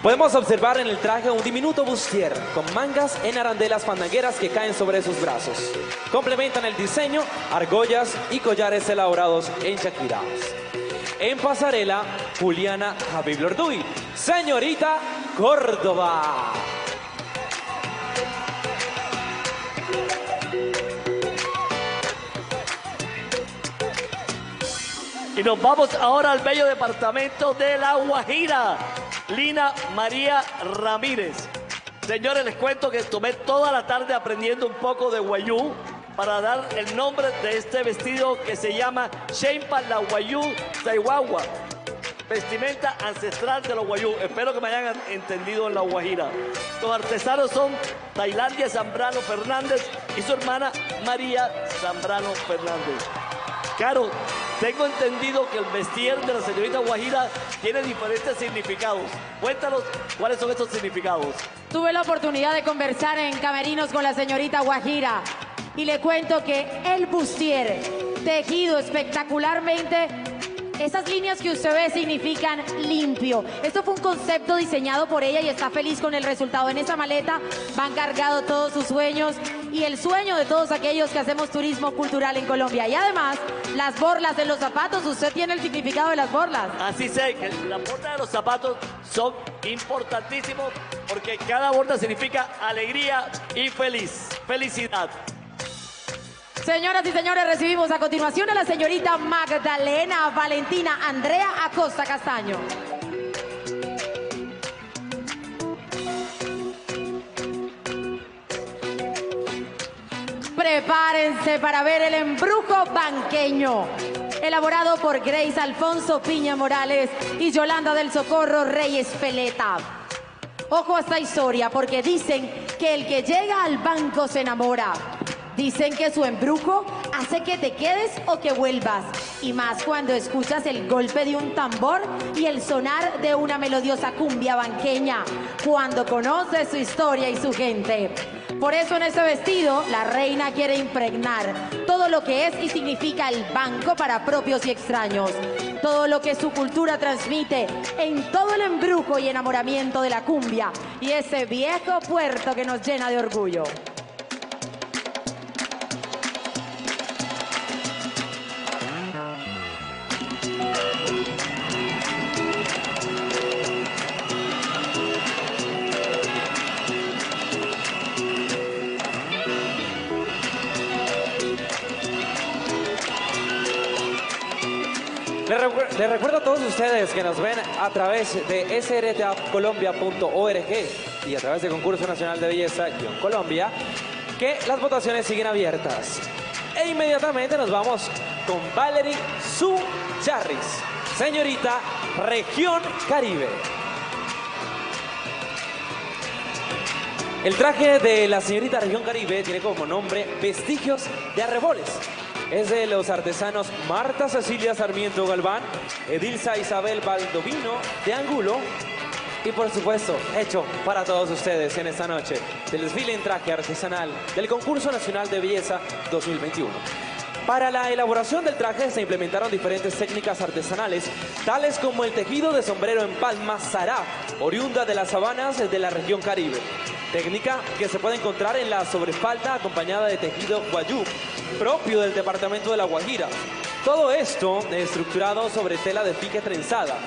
Podemos observar en el traje un diminuto bustier con mangas en arandelas fandangueras que caen sobre sus brazos. Complementan el diseño argollas y collares elaborados en chaquiraos. En pasarela, Juliana Javib Lorduy, señorita Córdoba. Y nos vamos ahora al bello departamento de La Guajira. Lina María Ramírez. Señores, les cuento que tomé toda la tarde aprendiendo un poco de guayú para dar el nombre de este vestido que se llama Shempa La Guayú Saihuahua. vestimenta ancestral de los guayú. Espero que me hayan entendido en la Guajira. Los artesanos son Tailandia Zambrano Fernández y su hermana María Zambrano Fernández. Caro, tengo entendido que el vestir de la señorita Guajira tiene diferentes significados. Cuéntanos cuáles son estos significados. Tuve la oportunidad de conversar en Camerinos con la señorita Guajira y le cuento que el bustier, tejido espectacularmente, esas líneas que usted ve significan limpio. Esto fue un concepto diseñado por ella y está feliz con el resultado. En esa maleta van cargados todos sus sueños y el sueño de todos aquellos que hacemos turismo cultural en Colombia. Y además, las borlas de los zapatos, usted tiene el significado de las borlas. Así sé que la borda de los zapatos son importantísimos porque cada borda significa alegría y feliz, felicidad. Señoras y señores, recibimos a continuación a la señorita Magdalena Valentina Andrea Acosta Castaño. Prepárense para ver el embrujo banqueño, elaborado por Grace Alfonso Piña Morales y Yolanda del Socorro Reyes Peleta. Ojo a esta historia porque dicen que el que llega al banco se enamora. Dicen que su embrujo hace que te quedes o que vuelvas. Y más cuando escuchas el golpe de un tambor y el sonar de una melodiosa cumbia banqueña. Cuando conoces su historia y su gente. Por eso en este vestido la reina quiere impregnar todo lo que es y significa el banco para propios y extraños. Todo lo que su cultura transmite en todo el embrujo y enamoramiento de la cumbia y ese viejo puerto que nos llena de orgullo. Les, recuer- les recuerdo a todos ustedes que nos ven a través de srtacolombia.org y a través de Concurso Nacional de Belleza-Colombia que las votaciones siguen abiertas. E inmediatamente nos vamos con Valerie Su Charris, señorita Región Caribe. El traje de la señorita Región Caribe tiene como nombre Vestigios de Arreboles. Es de los artesanos Marta Cecilia Sarmiento Galván, Edilza Isabel Baldovino de Angulo y por supuesto hecho para todos ustedes en esta noche del desfile en traje artesanal del Concurso Nacional de Belleza 2021. Para la elaboración del traje se implementaron diferentes técnicas artesanales, tales como el tejido de sombrero en palma sará, oriunda de las sabanas de la región Caribe. Técnica que se puede encontrar en la sobrespalda acompañada de tejido guayú, propio del departamento de La Guajira. Todo esto estructurado sobre tela de pique trenzada.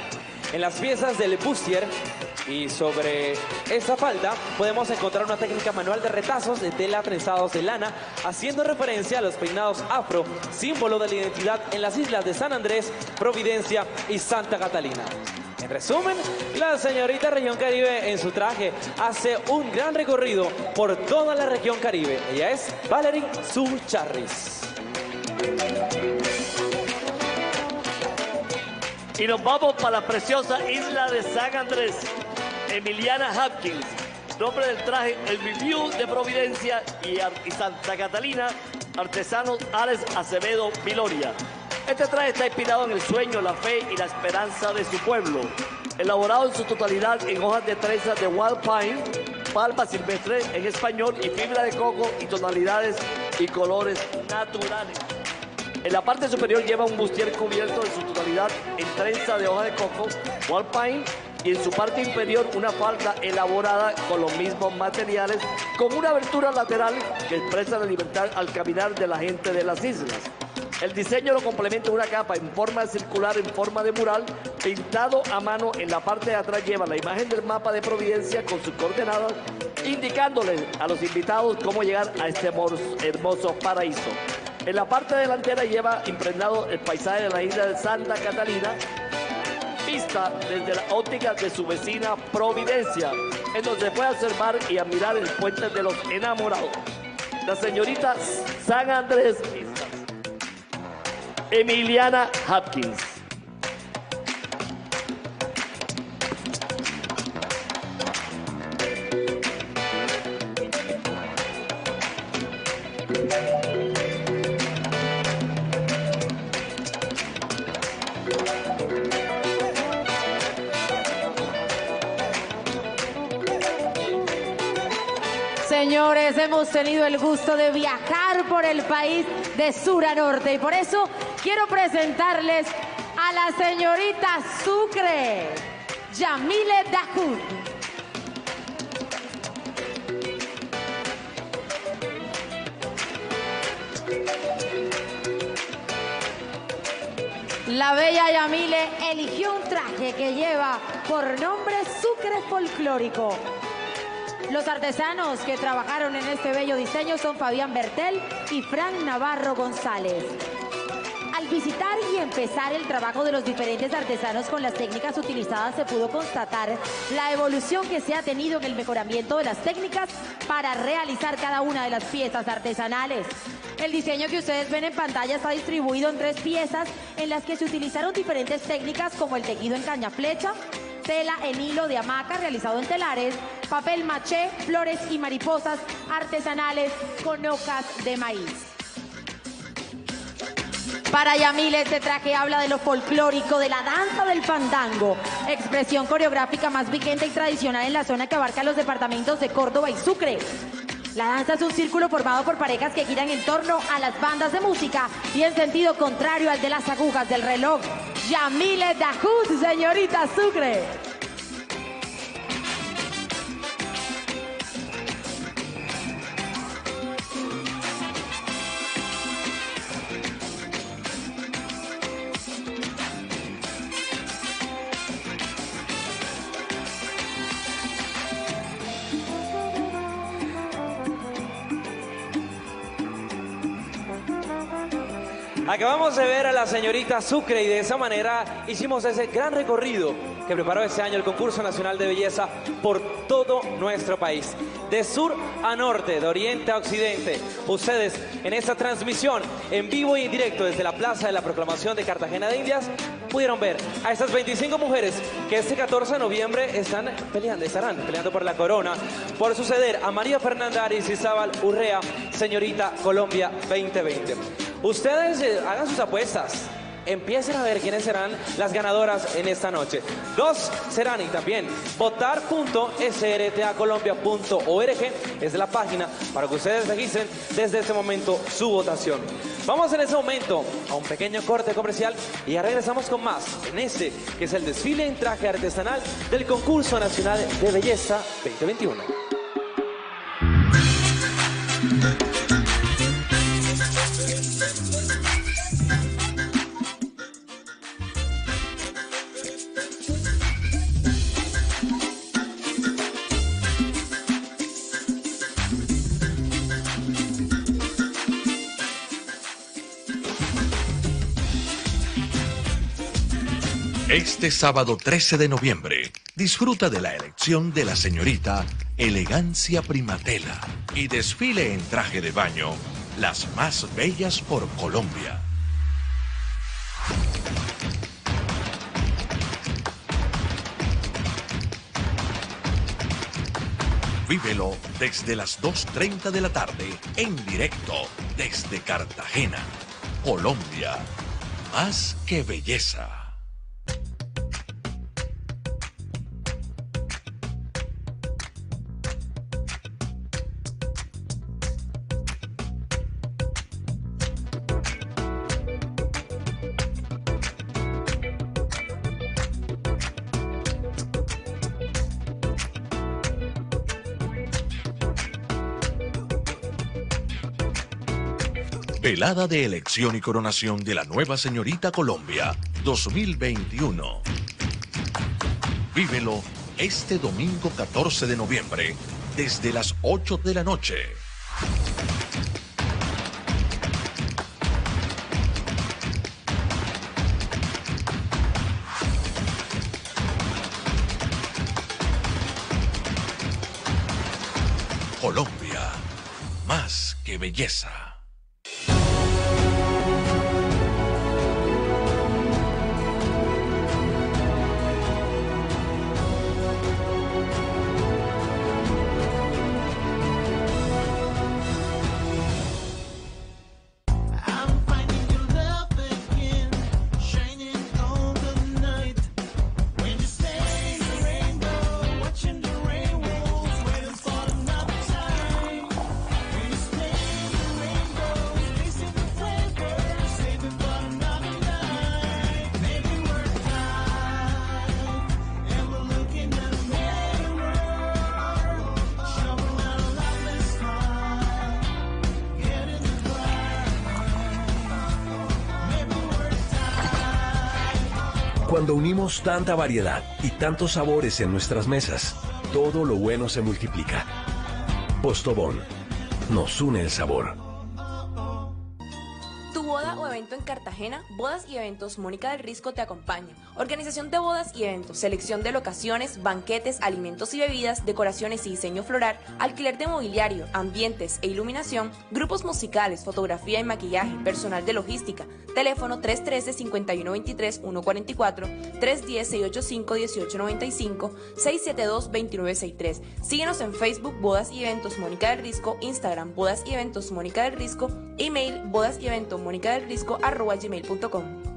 En las piezas del bustier y sobre esa falda podemos encontrar una técnica manual de retazos de tela trenzados de lana, haciendo referencia a los peinados afro, símbolo de la identidad en las islas de San Andrés, Providencia y Santa Catalina. En resumen, la señorita región Caribe en su traje hace un gran recorrido por toda la región Caribe. Ella es Valerie Su Charris. Y nos vamos para la preciosa isla de San Andrés. Emiliana Hopkins, nombre del traje El de Providencia y, Santa Catalina, artesanos Alex Acevedo Viloria. Este traje está inspirado en el sueño, la fe y la esperanza de su pueblo. Elaborado en su totalidad en hojas de trenza de wild pine, palma silvestre en español y fibra de coco y tonalidades y colores naturales. En la parte superior lleva un bustier cubierto en su totalidad en trenza de hoja de coco, wall pine, y en su parte inferior una falda elaborada con los mismos materiales, con una abertura lateral que expresa la libertad al caminar de la gente de las islas. El diseño lo complementa una capa en forma circular, en forma de mural, pintado a mano. En la parte de atrás lleva la imagen del mapa de Providencia con sus coordenadas, indicándoles a los invitados cómo llegar a este hermoso- paraíso. En la parte delantera lleva impregnado el paisaje de la isla de Santa Catalina, vista desde la óptica de su vecina Providencia, en donde puede observar y admirar el puente de los enamorados. La señorita San Andrés Emiliana Hopkins. Hemos tenido el gusto de viajar por el país de sur a norte y por eso quiero presentarles a la señorita Sucre, Yamile Dahoud. La bella Yamile eligió un traje que lleva por nombre Sucre Folclórico. Los artesanos que trabajaron en este bello diseño son Fabián Bertel y Fran Navarro González. Al visitar y empezar el trabajo de los diferentes artesanos con las técnicas utilizadas se pudo constatar la evolución que se ha tenido en el mejoramiento de las técnicas para realizar cada una de las piezas artesanales. El diseño que ustedes ven en pantalla está distribuido en tres piezas en las que se utilizaron diferentes técnicas como el tejido en caña flecha, tela en hilo de hamaca realizado en telares, papel maché, flores y mariposas artesanales con hojas de maíz. Para Yamile este traje habla de lo folclórico, de la danza del fandango, expresión coreográfica más vigente y tradicional en la zona que abarca los departamentos de Córdoba y Sucre. La danza es un círculo formado por parejas que giran en torno a las bandas de música y en sentido contrario al de las agujas del reloj. Yamile Dahoud, señorita Sucre. Acabamos de ver a la señorita Sucre y de esa manera hicimos ese gran recorrido que preparó este año el concurso nacional de belleza por todo nuestro país. De sur a norte, de oriente a occidente, ustedes en esta transmisión en vivo y en directo desde la Plaza de la Proclamación de Cartagena de Indias pudieron ver a estas 25 mujeres que este 14 de noviembre están peleando, estarán peleando por la corona, por suceder a María Fernanda Arizizábal Urrea, señorita Colombia 2020. Ustedes eh, hagan sus apuestas. Empiecen a ver quiénes serán las ganadoras en esta noche. Dos serán y también votar.srtacolombia.org es la página para que ustedes registren desde este momento su votación. Vamos en ese momento a un pequeño corte comercial y ya regresamos con más en este que es el desfile en traje artesanal del concurso nacional de belleza 2021. Este sábado 13 de noviembre, disfruta de la elección de la señorita Elegancia Primatela y desfile en traje de baño, las más bellas por Colombia. Vívelo desde las 2.30 de la tarde en directo desde Cartagena, Colombia. Más que belleza. Velada de elección y coronación de la nueva señorita Colombia 2021. Vívelo este domingo 14 de noviembre desde las 8 de la noche. Colombia, más que belleza. Tanta variedad y tantos sabores en nuestras mesas, todo lo bueno se multiplica. Postobón. Nos une el sabor. Bodas y Eventos Mónica del Risco te acompaña. Organización de bodas y eventos, selección de locaciones, banquetes, alimentos y bebidas, decoraciones y diseño floral, alquiler de mobiliario, ambientes e iluminación, grupos musicales, fotografía y maquillaje, personal de logística. Teléfono 313-5123-144, 310-685-1895, 672-2963. Síguenos en Facebook Bodas y Eventos Mónica del Risco, Instagram Bodas y Eventos Mónica del Risco, email bodas y eventos mónica del Risco arroba gmail.com.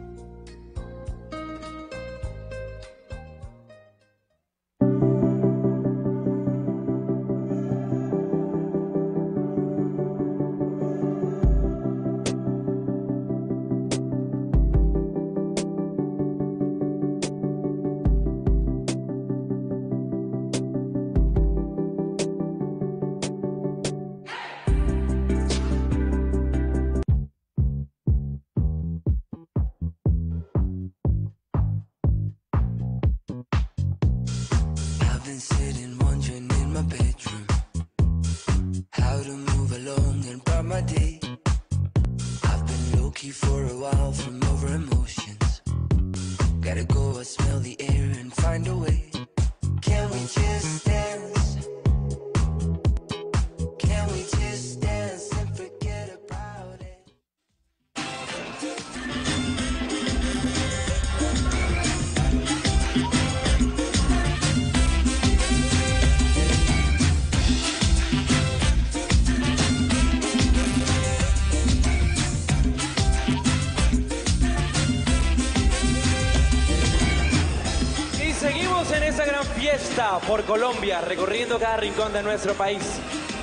por Colombia, recorriendo cada rincón de nuestro país.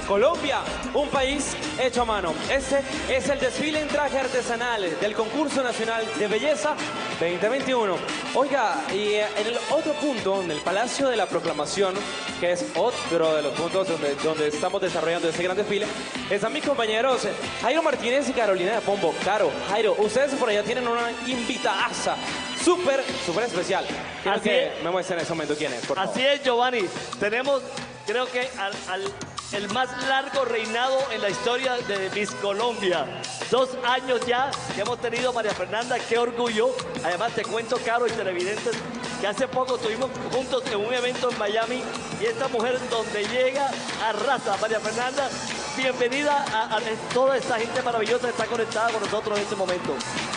Colombia, un país hecho a mano. Este es el desfile en traje artesanal del Concurso Nacional de Belleza 2021. Oiga, y eh, en el otro punto, en el Palacio de la Proclamación, que es otro de los puntos donde, estamos desarrollando este gran desfile, están mis compañeros eh, Jairo Martínez y Carolina de Pombo. Caro, Jairo, ustedes por allá tienen una invitadaza súper, súper especial. Quiero Así que es. me muestren en ese momento quién es, por favor. Así es, Giovanni. Tenemos, creo que al, al- el más largo reinado en la historia de Miss Colombia. Dos años ya que hemos tenido María Fernanda, qué orgullo. Además, te cuento, Caro y televidentes, que hace poco estuvimos juntos en un evento en Miami y esta mujer donde llega arrasa. María Fernanda, bienvenida a, a toda esta gente maravillosa que está conectada con nosotros en este momento.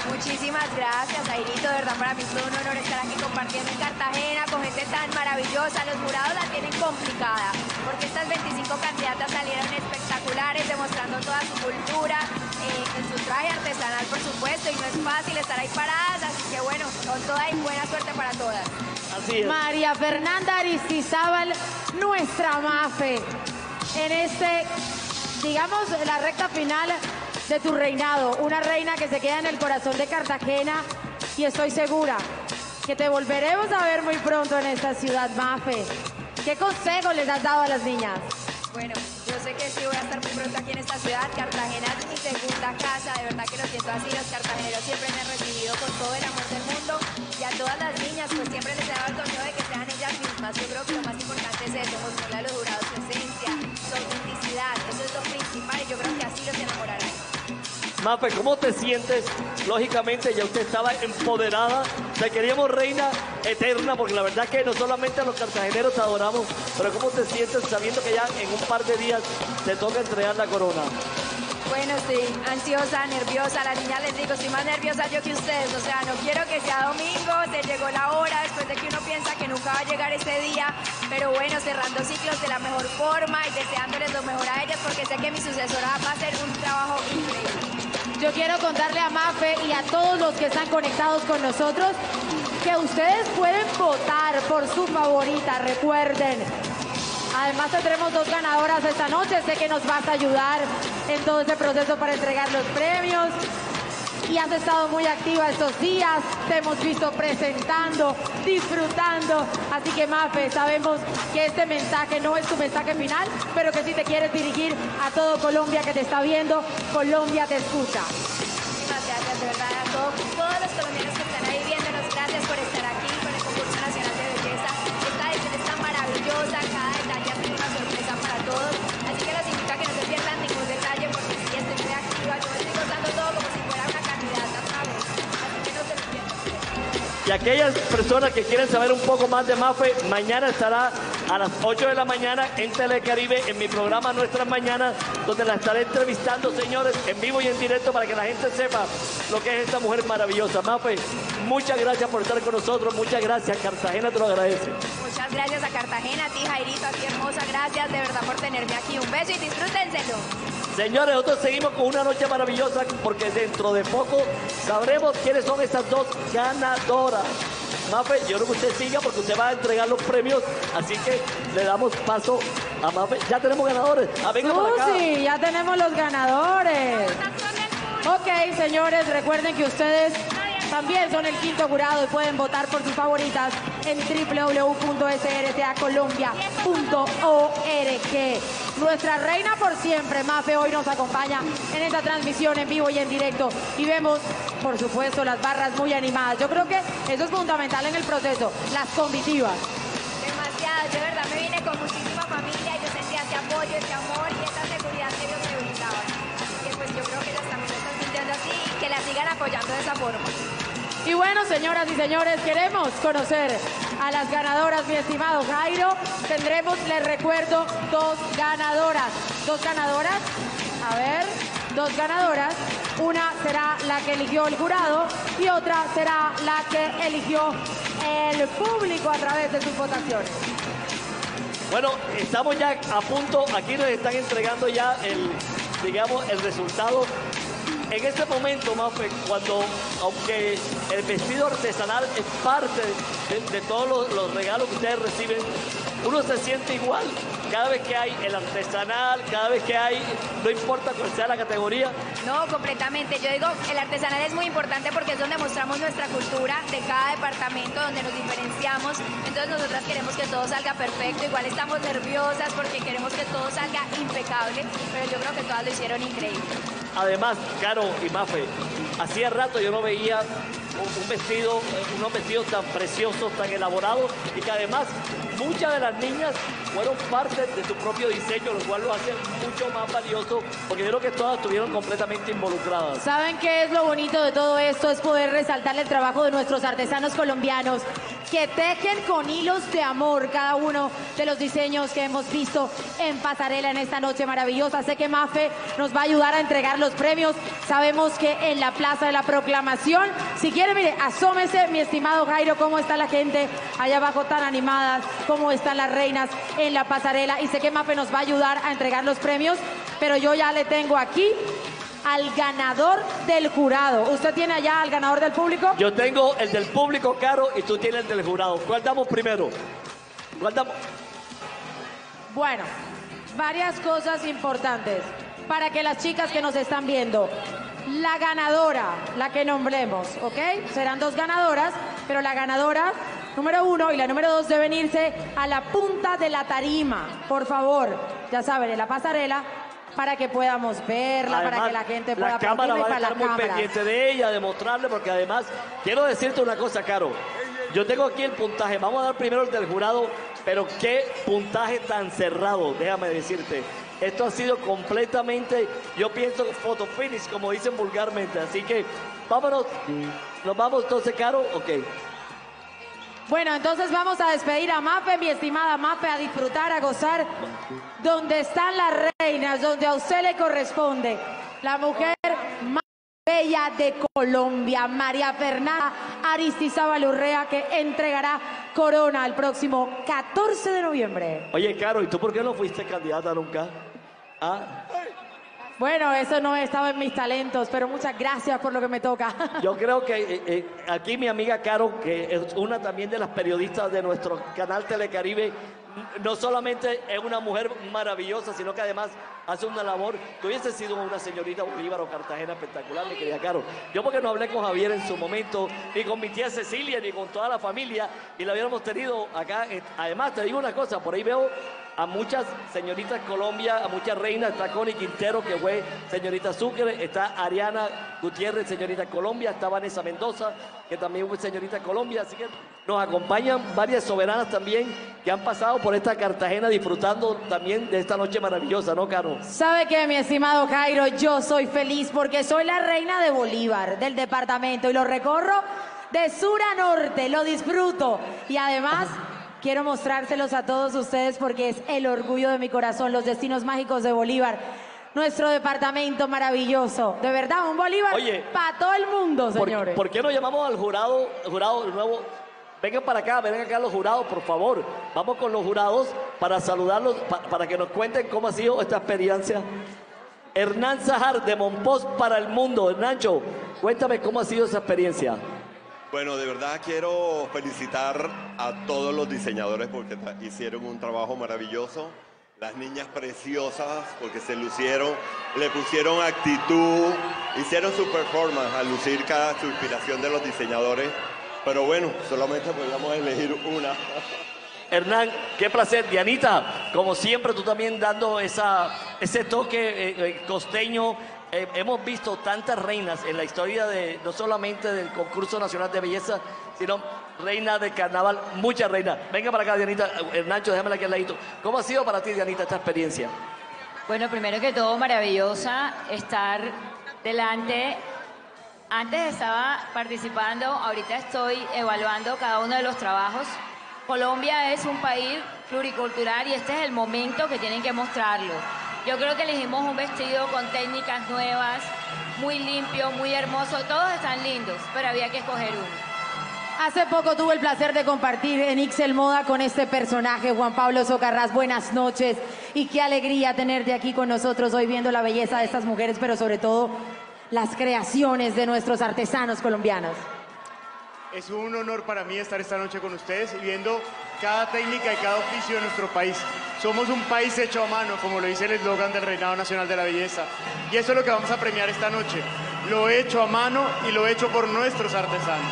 Muchísimas gracias, Airito. De verdad, para mí es todo un honor estar aquí compartiendo en Cartagena con gente tan maravillosa. Los jurados la tienen complicada porque estas 25 candidatas salieron espectaculares, demostrando toda su cultura, eh, en su traje artesanal, por supuesto. Y no es fácil estar ahí paradas, así que bueno, con toda y buena suerte para todas. Así es. María Fernanda Aristizábal, nuestra Mafe, en este, digamos, la recta final de tu reinado. Una reina que se queda en el corazón de Cartagena y estoy segura que te volveremos a ver muy pronto en esta ciudad, Mafe. ¿Qué consejo les has dado a las niñas? Bueno, yo sé que sí voy a estar muy pronto aquí en esta ciudad. Cartagena es mi segunda casa, de verdad que lo siento así. Los cartageneros siempre me han recibido con todo el amor del mundo y a todas las niñas, pues siempre les he dado el consejo de que Mafe, ¿cómo te sientes? Lógicamente ya usted estaba empoderada. Te queríamos reina eterna porque la verdad que no solamente los cartageneros te adoramos, pero ¿cómo te sientes sabiendo que ya en un par de días te toca entregar la corona? Bueno, estoy ansiosa, nerviosa. A las niñas les digo, estoy más nerviosa yo que ustedes. O sea, no quiero que sea domingo, se llegó la hora después de que uno piensa que nunca va a llegar ese día. Pero bueno, cerrando ciclos de la mejor forma y deseándoles lo mejor a ellas porque sé que mi sucesora va a hacer un trabajo increíble. Yo quiero contarle a Mafe y a todos los que están conectados con nosotros que ustedes pueden votar por su favorita, recuerden. Además tendremos dos ganadoras esta noche, sé que nos vas a ayudar en todo ese proceso para entregar los premios y has estado muy activa estos días, te hemos visto presentando, disfrutando, así que Mafe, sabemos que este mensaje no es tu mensaje final, pero que si te quieres dirigir a todo Colombia que te está viendo, Colombia te escucha. Muchas gracias, de verdad, a todos, todos los colombianos que están ahí viéndonos, gracias por estar aquí, por el concurso nacional de belleza, esta edición está maravillosa, Y aquellas personas que quieren saber un poco más de Mafe, mañana estará a las 8 de la mañana en Telecaribe, en mi programa Nuestras Mañanas, donde la estaré entrevistando, señores, en vivo y en directo para que la gente sepa lo que es esta mujer maravillosa. Mafe, muchas gracias por estar con nosotros, muchas gracias. Cartagena te lo agradece. Muchas gracias a Cartagena, a ti Jairito, a ti hermosa, gracias de verdad por tenerme aquí. Un beso y disfrútenselo. Señores, nosotros seguimos con una noche maravillosa porque dentro de poco sabremos quiénes son esas dos ganadoras. Mafe, yo creo que usted siga porque usted va a entregar los premios, así que le damos paso a Mafe. Ya tenemos ganadores. Ah, venga para acá. Susi, ya tenemos los ganadores. Ok, señores, recuerden que ustedes también son el quinto jurado y pueden votar por sus favoritas en www.srtacolombia.org. Nuestra reina por siempre, Mafe, hoy nos acompaña en esta transmisión en vivo y en directo. Y vemos, por supuesto, las barras muy animadas. Yo creo que eso es fundamental en el proceso, las convitivas. Demasiado, yo de verdad me vine con muchísima familia y yo sentía ese apoyo, ese amor y esa seguridad que ellos me brindaban. Que pues yo creo que ellos también lo están sintiendo así y que la sigan apoyando de esa forma. Y bueno, señoras y señores, queremos conocer a las ganadoras, mi estimado Jairo. Tendremos, les recuerdo, dos ganadoras. Dos ganadoras, a ver, dos ganadoras. Una será la que eligió el jurado y otra será la que eligió el público a través de sus votaciones. Bueno, estamos ya a punto, aquí nos están entregando ya el, digamos, el resultado. En este momento, Mafe, cuando, aunque el vestido artesanal es parte de, todos los, los regalos que ustedes reciben, uno se siente igual. Cada vez que hay el artesanal, cada vez que hay, no importa cuál sea la categoría, No, completamente. Yo digo, el artesanal es muy importante porque es donde mostramos nuestra cultura de cada departamento, donde nos diferenciamos. Entonces nosotras queremos que todo salga perfecto. Igual estamos nerviosas porque queremos que todo salga impecable, pero yo creo que todas lo hicieron increíble. Además, Caro y Mafe, hacía rato yo no veía un, vestido, eh, unos vestidos tan preciosos, tan elaborados y que además muchas de las niñas fueron parte de su propio diseño, lo cual lo hace mucho más valioso porque yo creo que todas estuvieron completamente involucradas. ¿Saben qué es lo bonito de todo esto? Es poder resaltar el trabajo de nuestros artesanos colombianos que tejen con hilos de amor cada uno de los diseños que hemos visto en pasarela en esta noche maravillosa. Sé que Mafe nos va a ayudar a entregar los premios. Sabemos que en la Plaza de la Proclamación, si quiere, mire, asómese, mi estimado Jairo, cómo está la gente allá abajo tan animadas, cómo están las reinas en la pasarela. Y sé que Mafe nos va a ayudar a entregar los premios, pero yo ya le tengo aquí al ganador del jurado. ¿Usted tiene allá al ganador del público? Yo tengo el del público, Caro, y tú tienes el del jurado. ¿Cuál damos primero? ¿Cuál damos? Bueno, varias cosas importantes para que las chicas que nos están viendo, la ganadora, la que nombremos, ¿ok? Serán dos ganadoras, pero la ganadora número uno y la número dos deben irse a la punta de la tarima, por favor. Ya saben, en la pasarela, para que podamos verla, para que la gente pueda la cámara va a estar muy cámara. pendiente de ella, de mostrarle, porque además, quiero decirte una cosa, Caro. Yo tengo aquí el puntaje. Vamos a dar primero el del jurado, pero qué puntaje tan cerrado, déjame decirte. Esto ha sido completamente, yo pienso, photo finish, como dicen vulgarmente. Así que vámonos. ¿Nos vamos entonces, Caro? Ok. Bueno, entonces vamos a despedir a Mafe, mi estimada Mafe, a disfrutar, a gozar donde están las reinas, donde a usted le corresponde. La mujer más bella de Colombia, María Fernanda Aristizábal Urrea, que entregará corona el próximo 14 de noviembre. Oye, Caro, ¿y tú por qué no fuiste candidata nunca? ¿Ah? Bueno, eso no estaba en mis talentos, pero muchas gracias por lo que me toca. [laughs] Yo creo que eh, eh, aquí mi amiga Caro, que es una también de las periodistas de nuestro canal Telecaribe, no solamente es una mujer maravillosa, sino que además hace una labor. Tú hubieses sido una señorita Bolívar o Cartagena espectacular, mi querida Caro. Yo porque no hablé con Javier en su momento, ni con mi tía Cecilia, ni con toda la familia, y la hubiéramos tenido acá. eh, Además, te digo una cosa, por ahí veo a muchas señoritas Colombia, a muchas reinas, está Connie Quintero, que fue señorita Sucre, está Ariana Gutiérrez, señorita Colombia, está Vanessa Mendoza, que también fue señorita Colombia, así que nos acompañan varias soberanas también que han pasado por esta Cartagena disfrutando también de esta noche maravillosa, ¿no, Caro? ¿Sabe qué, mi estimado Jairo? Yo soy feliz porque soy la reina de Bolívar, del departamento, y lo recorro de sur a norte, lo disfruto. Y además, quiero mostrárselos a todos ustedes porque es el orgullo de mi corazón, los destinos mágicos de Bolívar. Nuestro departamento maravilloso. De verdad, un Bolívar para todo el mundo, ¿Por, señores. por qué no llamamos al jurado, jurado nuevo? Vengan para acá, vengan acá los jurados, por favor. Vamos con los jurados para saludarlos, pa- para que nos cuenten cómo ha sido esta experiencia. Hernán Zajar de Monpós para el mundo. Hernancho, cuéntame cómo ha sido esa experiencia. Bueno, de verdad quiero felicitar a todos los diseñadores porque hicieron un trabajo maravilloso. Las niñas preciosas porque se lucieron, le pusieron actitud, hicieron su performance al lucir cada su inspiración de los diseñadores. Pero bueno, solamente podíamos elegir una. Hernán, qué placer. Dianita, como siempre, tú también dando esa, ese toque eh, eh, costeño. Eh, hemos visto tantas reinas en la historia de no solamente del concurso nacional de belleza, sino reinas de carnaval, muchas reinas. Venga para acá, Dianita. Hernancho, déjame aquí al ladito. ¿Cómo ha sido para ti, Dianita, esta experiencia? Bueno, primero que todo, maravillosa estar delante. Antes estaba participando, ahorita estoy evaluando cada uno de los trabajos. Colombia es un país pluricultural y este es el momento que tienen que mostrarlo. Yo creo que elegimos un vestido con técnicas nuevas, muy limpio, muy hermoso. Todos están lindos, pero había que escoger uno. Hace poco tuve el placer de compartir en Ixel Moda con este personaje, Juan Pablo Socarrás. Buenas noches y qué alegría tenerte aquí con nosotros hoy viendo la belleza de estas mujeres, pero sobre todo las creaciones de nuestros artesanos colombianos. Es un honor para mí estar esta noche con ustedes y viendo cada técnica y cada oficio de nuestro país. Somos un país hecho a mano, como lo dice el eslogan del Reinado Nacional de la Belleza. Y eso es lo que vamos a premiar esta noche. Lo hecho a mano y lo hecho por nuestros artesanos.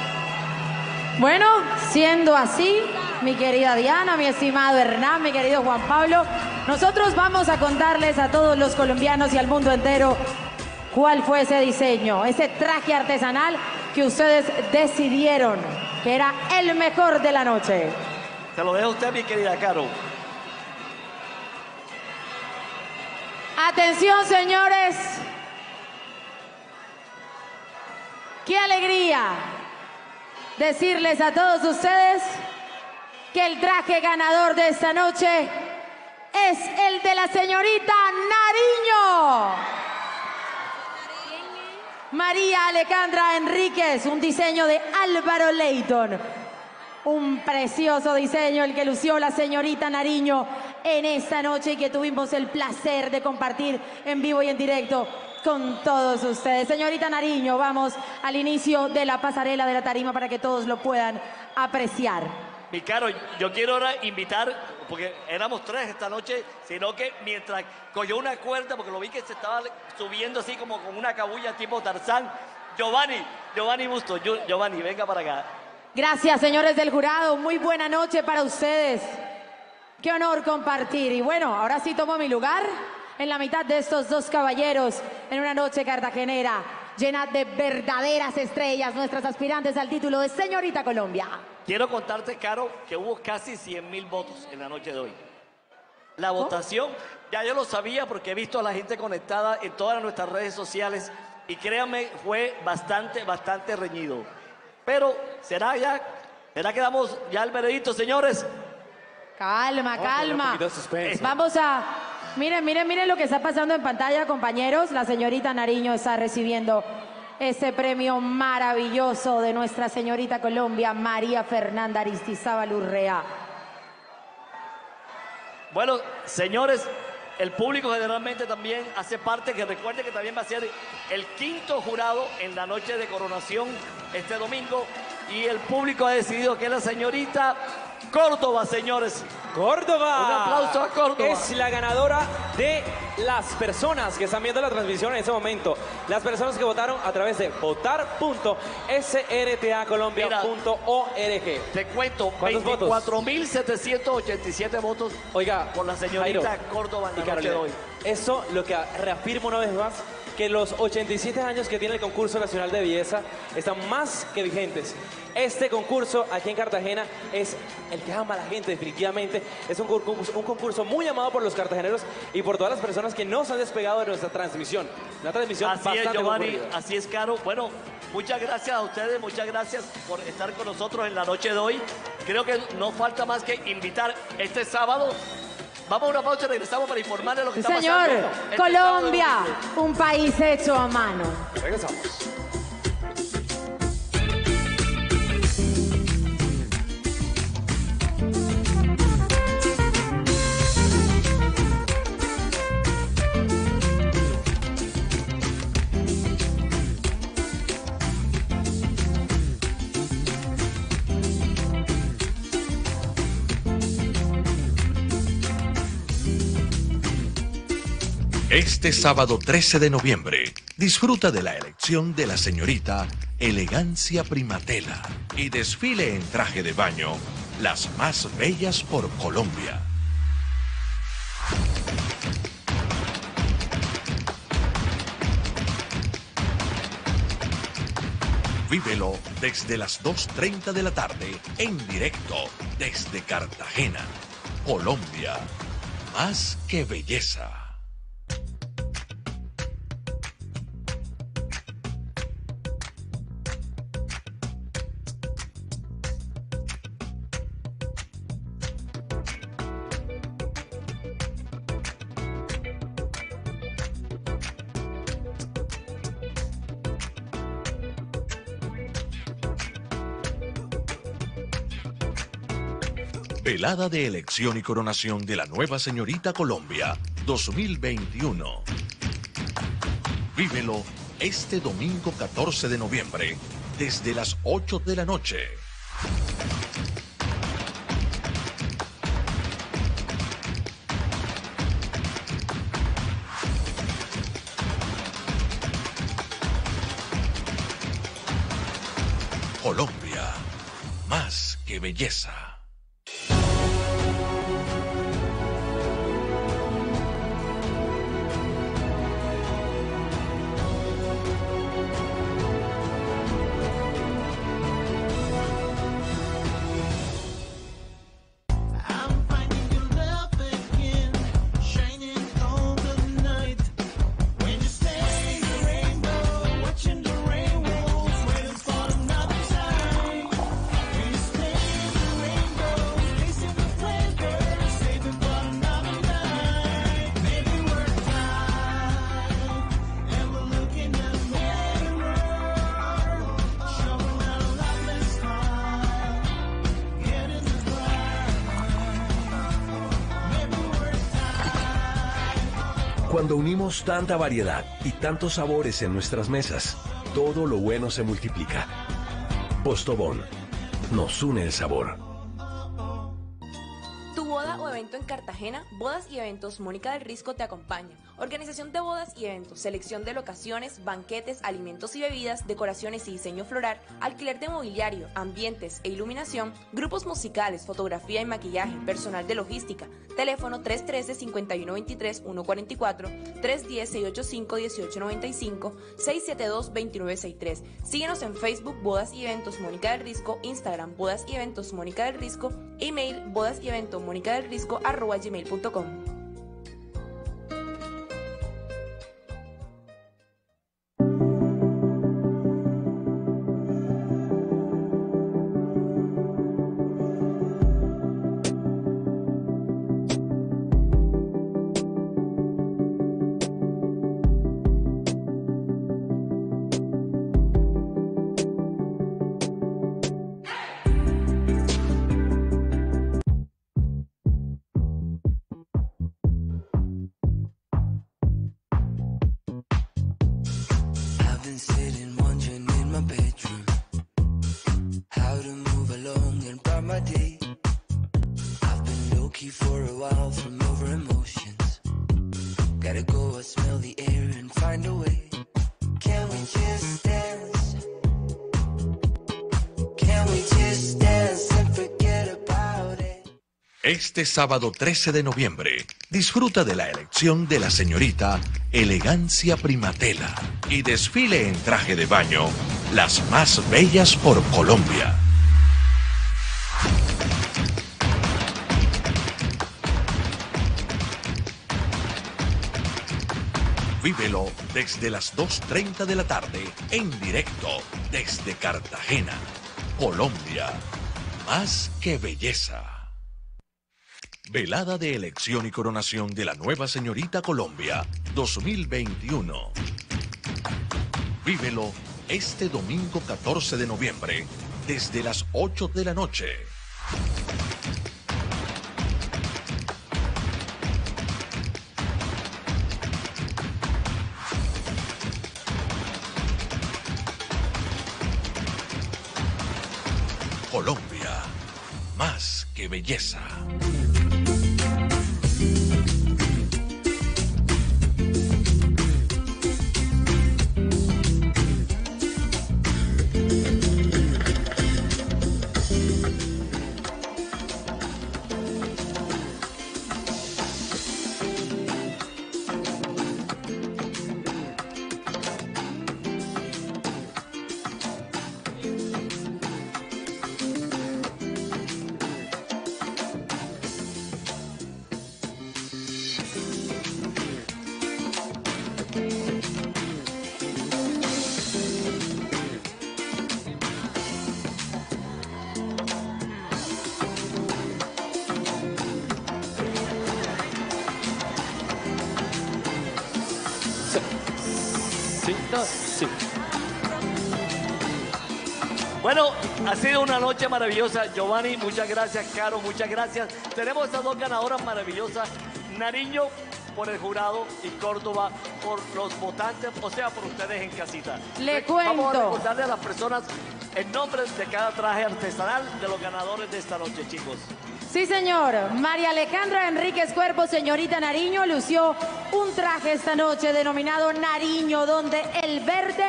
Bueno, siendo así, mi querida Diana, mi estimado Hernán, mi querido Juan Pablo, nosotros vamos a contarles a todos los colombianos y al mundo entero cuál fue ese diseño, ese traje artesanal que ustedes decidieron que era el mejor de la noche. Se lo dejo a usted, mi querida Caro. Atención, señores. Qué alegría decirles a todos ustedes que el traje ganador de esta noche es el de la señorita Nariño. María Alejandra Enríquez, un diseño de Álvaro Leighton. Un precioso diseño el que lució la señorita Nariño en esta noche y que tuvimos el placer de compartir en vivo y en directo con todos ustedes. Señorita Nariño, vamos al inicio de la pasarela de la tarima para que todos lo puedan apreciar. Mi caro, yo quiero ahora invitar, porque éramos tres esta noche, sino que mientras cogió una cuerda, porque lo vi que se estaba subiendo así como con una cabulla tipo Tarzán, Giovanni, Giovanni Busto, Giovanni, venga para acá. Gracias, señores del jurado. Muy buena noche para ustedes. Qué honor compartir. Y bueno, ahora sí tomo mi lugar en la mitad de estos dos caballeros en una noche cartagenera llena de verdaderas estrellas, nuestras aspirantes al título de Señorita Colombia. Quiero contarte, Caro, que hubo casi 100 mil votos en la noche de hoy. La votación, ya yo lo sabía porque he visto a la gente conectada en todas nuestras redes sociales y créanme, fue bastante, bastante reñido. Pero, ¿será ya? ¿Será que damos ya el veredicto, señores? Calma, Vamos a tener un calma. poquito de suspenso. Vamos a... Miren, miren, miren lo que está pasando en pantalla, compañeros. La señorita Nariño está recibiendo ese premio maravilloso de nuestra señorita Colombia, María Fernanda Aristizábal Urrea. Bueno, señores, el público generalmente también hace parte, que recuerde que también va a ser el quinto jurado en la noche de coronación este domingo. Y el público ha decidido que la señorita Córdoba, señores. Córdoba. Un aplauso a Córdoba. Es la ganadora de las personas que están viendo la transmisión en ese momento. Las personas que votaron a través de votar.srtacolombia.org. Te cuento, ¿Cuántos votos? 24.787 votos Oiga, por la señorita Jairo Córdoba en y la noche de Carolina, hoy. Eso lo que reafirma una vez más que los 87 años que tiene el concurso nacional de belleza están más que vigentes. Este concurso aquí en Cartagena es el que ama a la gente definitivamente. Es un concurso, un concurso muy amado por los cartageneros y por todas las personas que no se han despegado de nuestra transmisión. Una transmisión Así es, bastante Giovanni, concurrida. así es, Caro. Bueno, muchas gracias a ustedes, muchas gracias por estar con nosotros en la noche de hoy. Creo que no falta más que invitar este sábado. Vamos a una pausa y regresamos para informarles lo que está señor. pasando. de Colombia, un país hecho a mano. Regresamos. Este sábado 13 de noviembre, disfruta de la elección de la señorita Elegancia Primatela y desfile en traje de baño, las más bellas por Colombia. Vívelo desde las 2.30 de la tarde en directo desde Cartagena, Colombia. Más que belleza. De elección y coronación de la nueva señorita Colombia 2021. Vívelo este domingo 14 de noviembre desde las 8 de la noche. Tanta variedad y tantos sabores en nuestras mesas, todo lo bueno se multiplica. Postobón. Nos une el sabor. Tu boda o evento en Cartagena, Bodas y Eventos Mónica del Risco te acompaña. Organización de bodas y eventos, selección de locaciones, banquetes, alimentos y bebidas, decoraciones y diseño floral, alquiler de mobiliario, ambientes e iluminación, grupos musicales, fotografía y maquillaje, personal de logística. Teléfono 313-5123-144, 310-685-1895, 672-2963. Síguenos en Facebook Bodas y Eventos Mónica del Risco, Instagram Bodas y Eventos Mónica del Risco, email bodas y eventos mónica del Risco arroba gmail.com. Este sábado 13 de noviembre, Disfruta de la elección de la señorita Elegancia Primatela y desfile en traje de baño, las más bellas por Colombia. Vívelo desde las 2.30 de la tarde en directo desde Cartagena, Colombia. Más que belleza. Velada de elección y coronación de la nueva señorita Colombia 2021. Vívelo este domingo 14 de noviembre desde las 8 de la noche. Colombia, más que belleza. Ha sido una noche maravillosa. Giovanni, muchas gracias. Caro, muchas gracias. Tenemos estas dos ganadoras maravillosas. Nariño por el jurado y Córdoba por los votantes, o sea, por ustedes en casita. Le Vamos a cuento. recordarle a las personas el nombre de cada traje artesanal de los ganadores de esta noche, chicos. Sí, señor. María Alejandra Enríquez Cuerpo, señorita Nariño, lució un traje esta noche denominado Nariño, donde el verde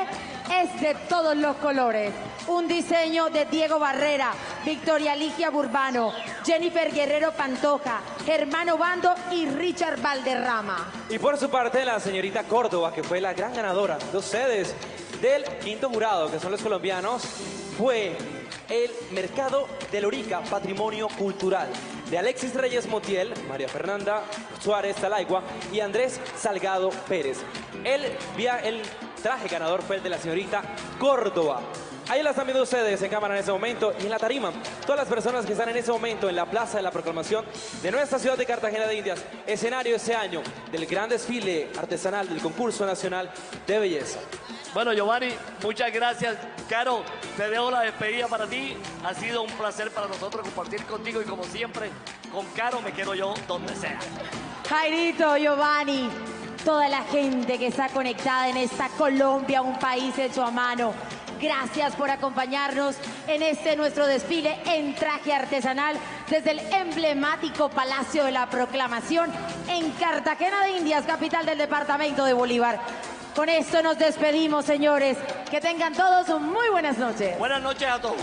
es de todos los colores. Un diseño de Diego Barrera, Victoria Ligia Burbano, Jennifer Guerrero Pantoja, Germano Bando y Richard Valderrama. Y por su parte, la señorita Córdoba, que fue la gran ganadora de ustedes del quinto jurado, que son los colombianos, fue el Mercado de Lorica, Patrimonio Cultural, de Alexis Reyes Montiel, María Fernanda Suárez Talaigua y Andrés Salgado Pérez. El, via- el traje ganador fue el de la señorita Córdoba. Ahí la están viendo ustedes en cámara en ese momento y en la tarima. Todas las personas que están en ese momento en la plaza de la proclamación de nuestra ciudad de Cartagena de Indias, escenario este año del gran desfile artesanal del concurso nacional de belleza. Bueno, Giovanni, muchas gracias. Caro, te dejo la despedida para ti. Ha sido un placer para nosotros compartir contigo y como siempre, con Caro me quedo yo donde sea. Jairito, Giovanni, toda la gente que está conectada en esta Colombia, un país hecho a mano. Gracias por acompañarnos en este nuestro desfile en traje artesanal desde el emblemático Palacio de la Proclamación en Cartagena de Indias, capital del departamento de Bolívar. Con esto nos despedimos, señores. Que tengan todos muy buenas noches. Buenas noches a todos.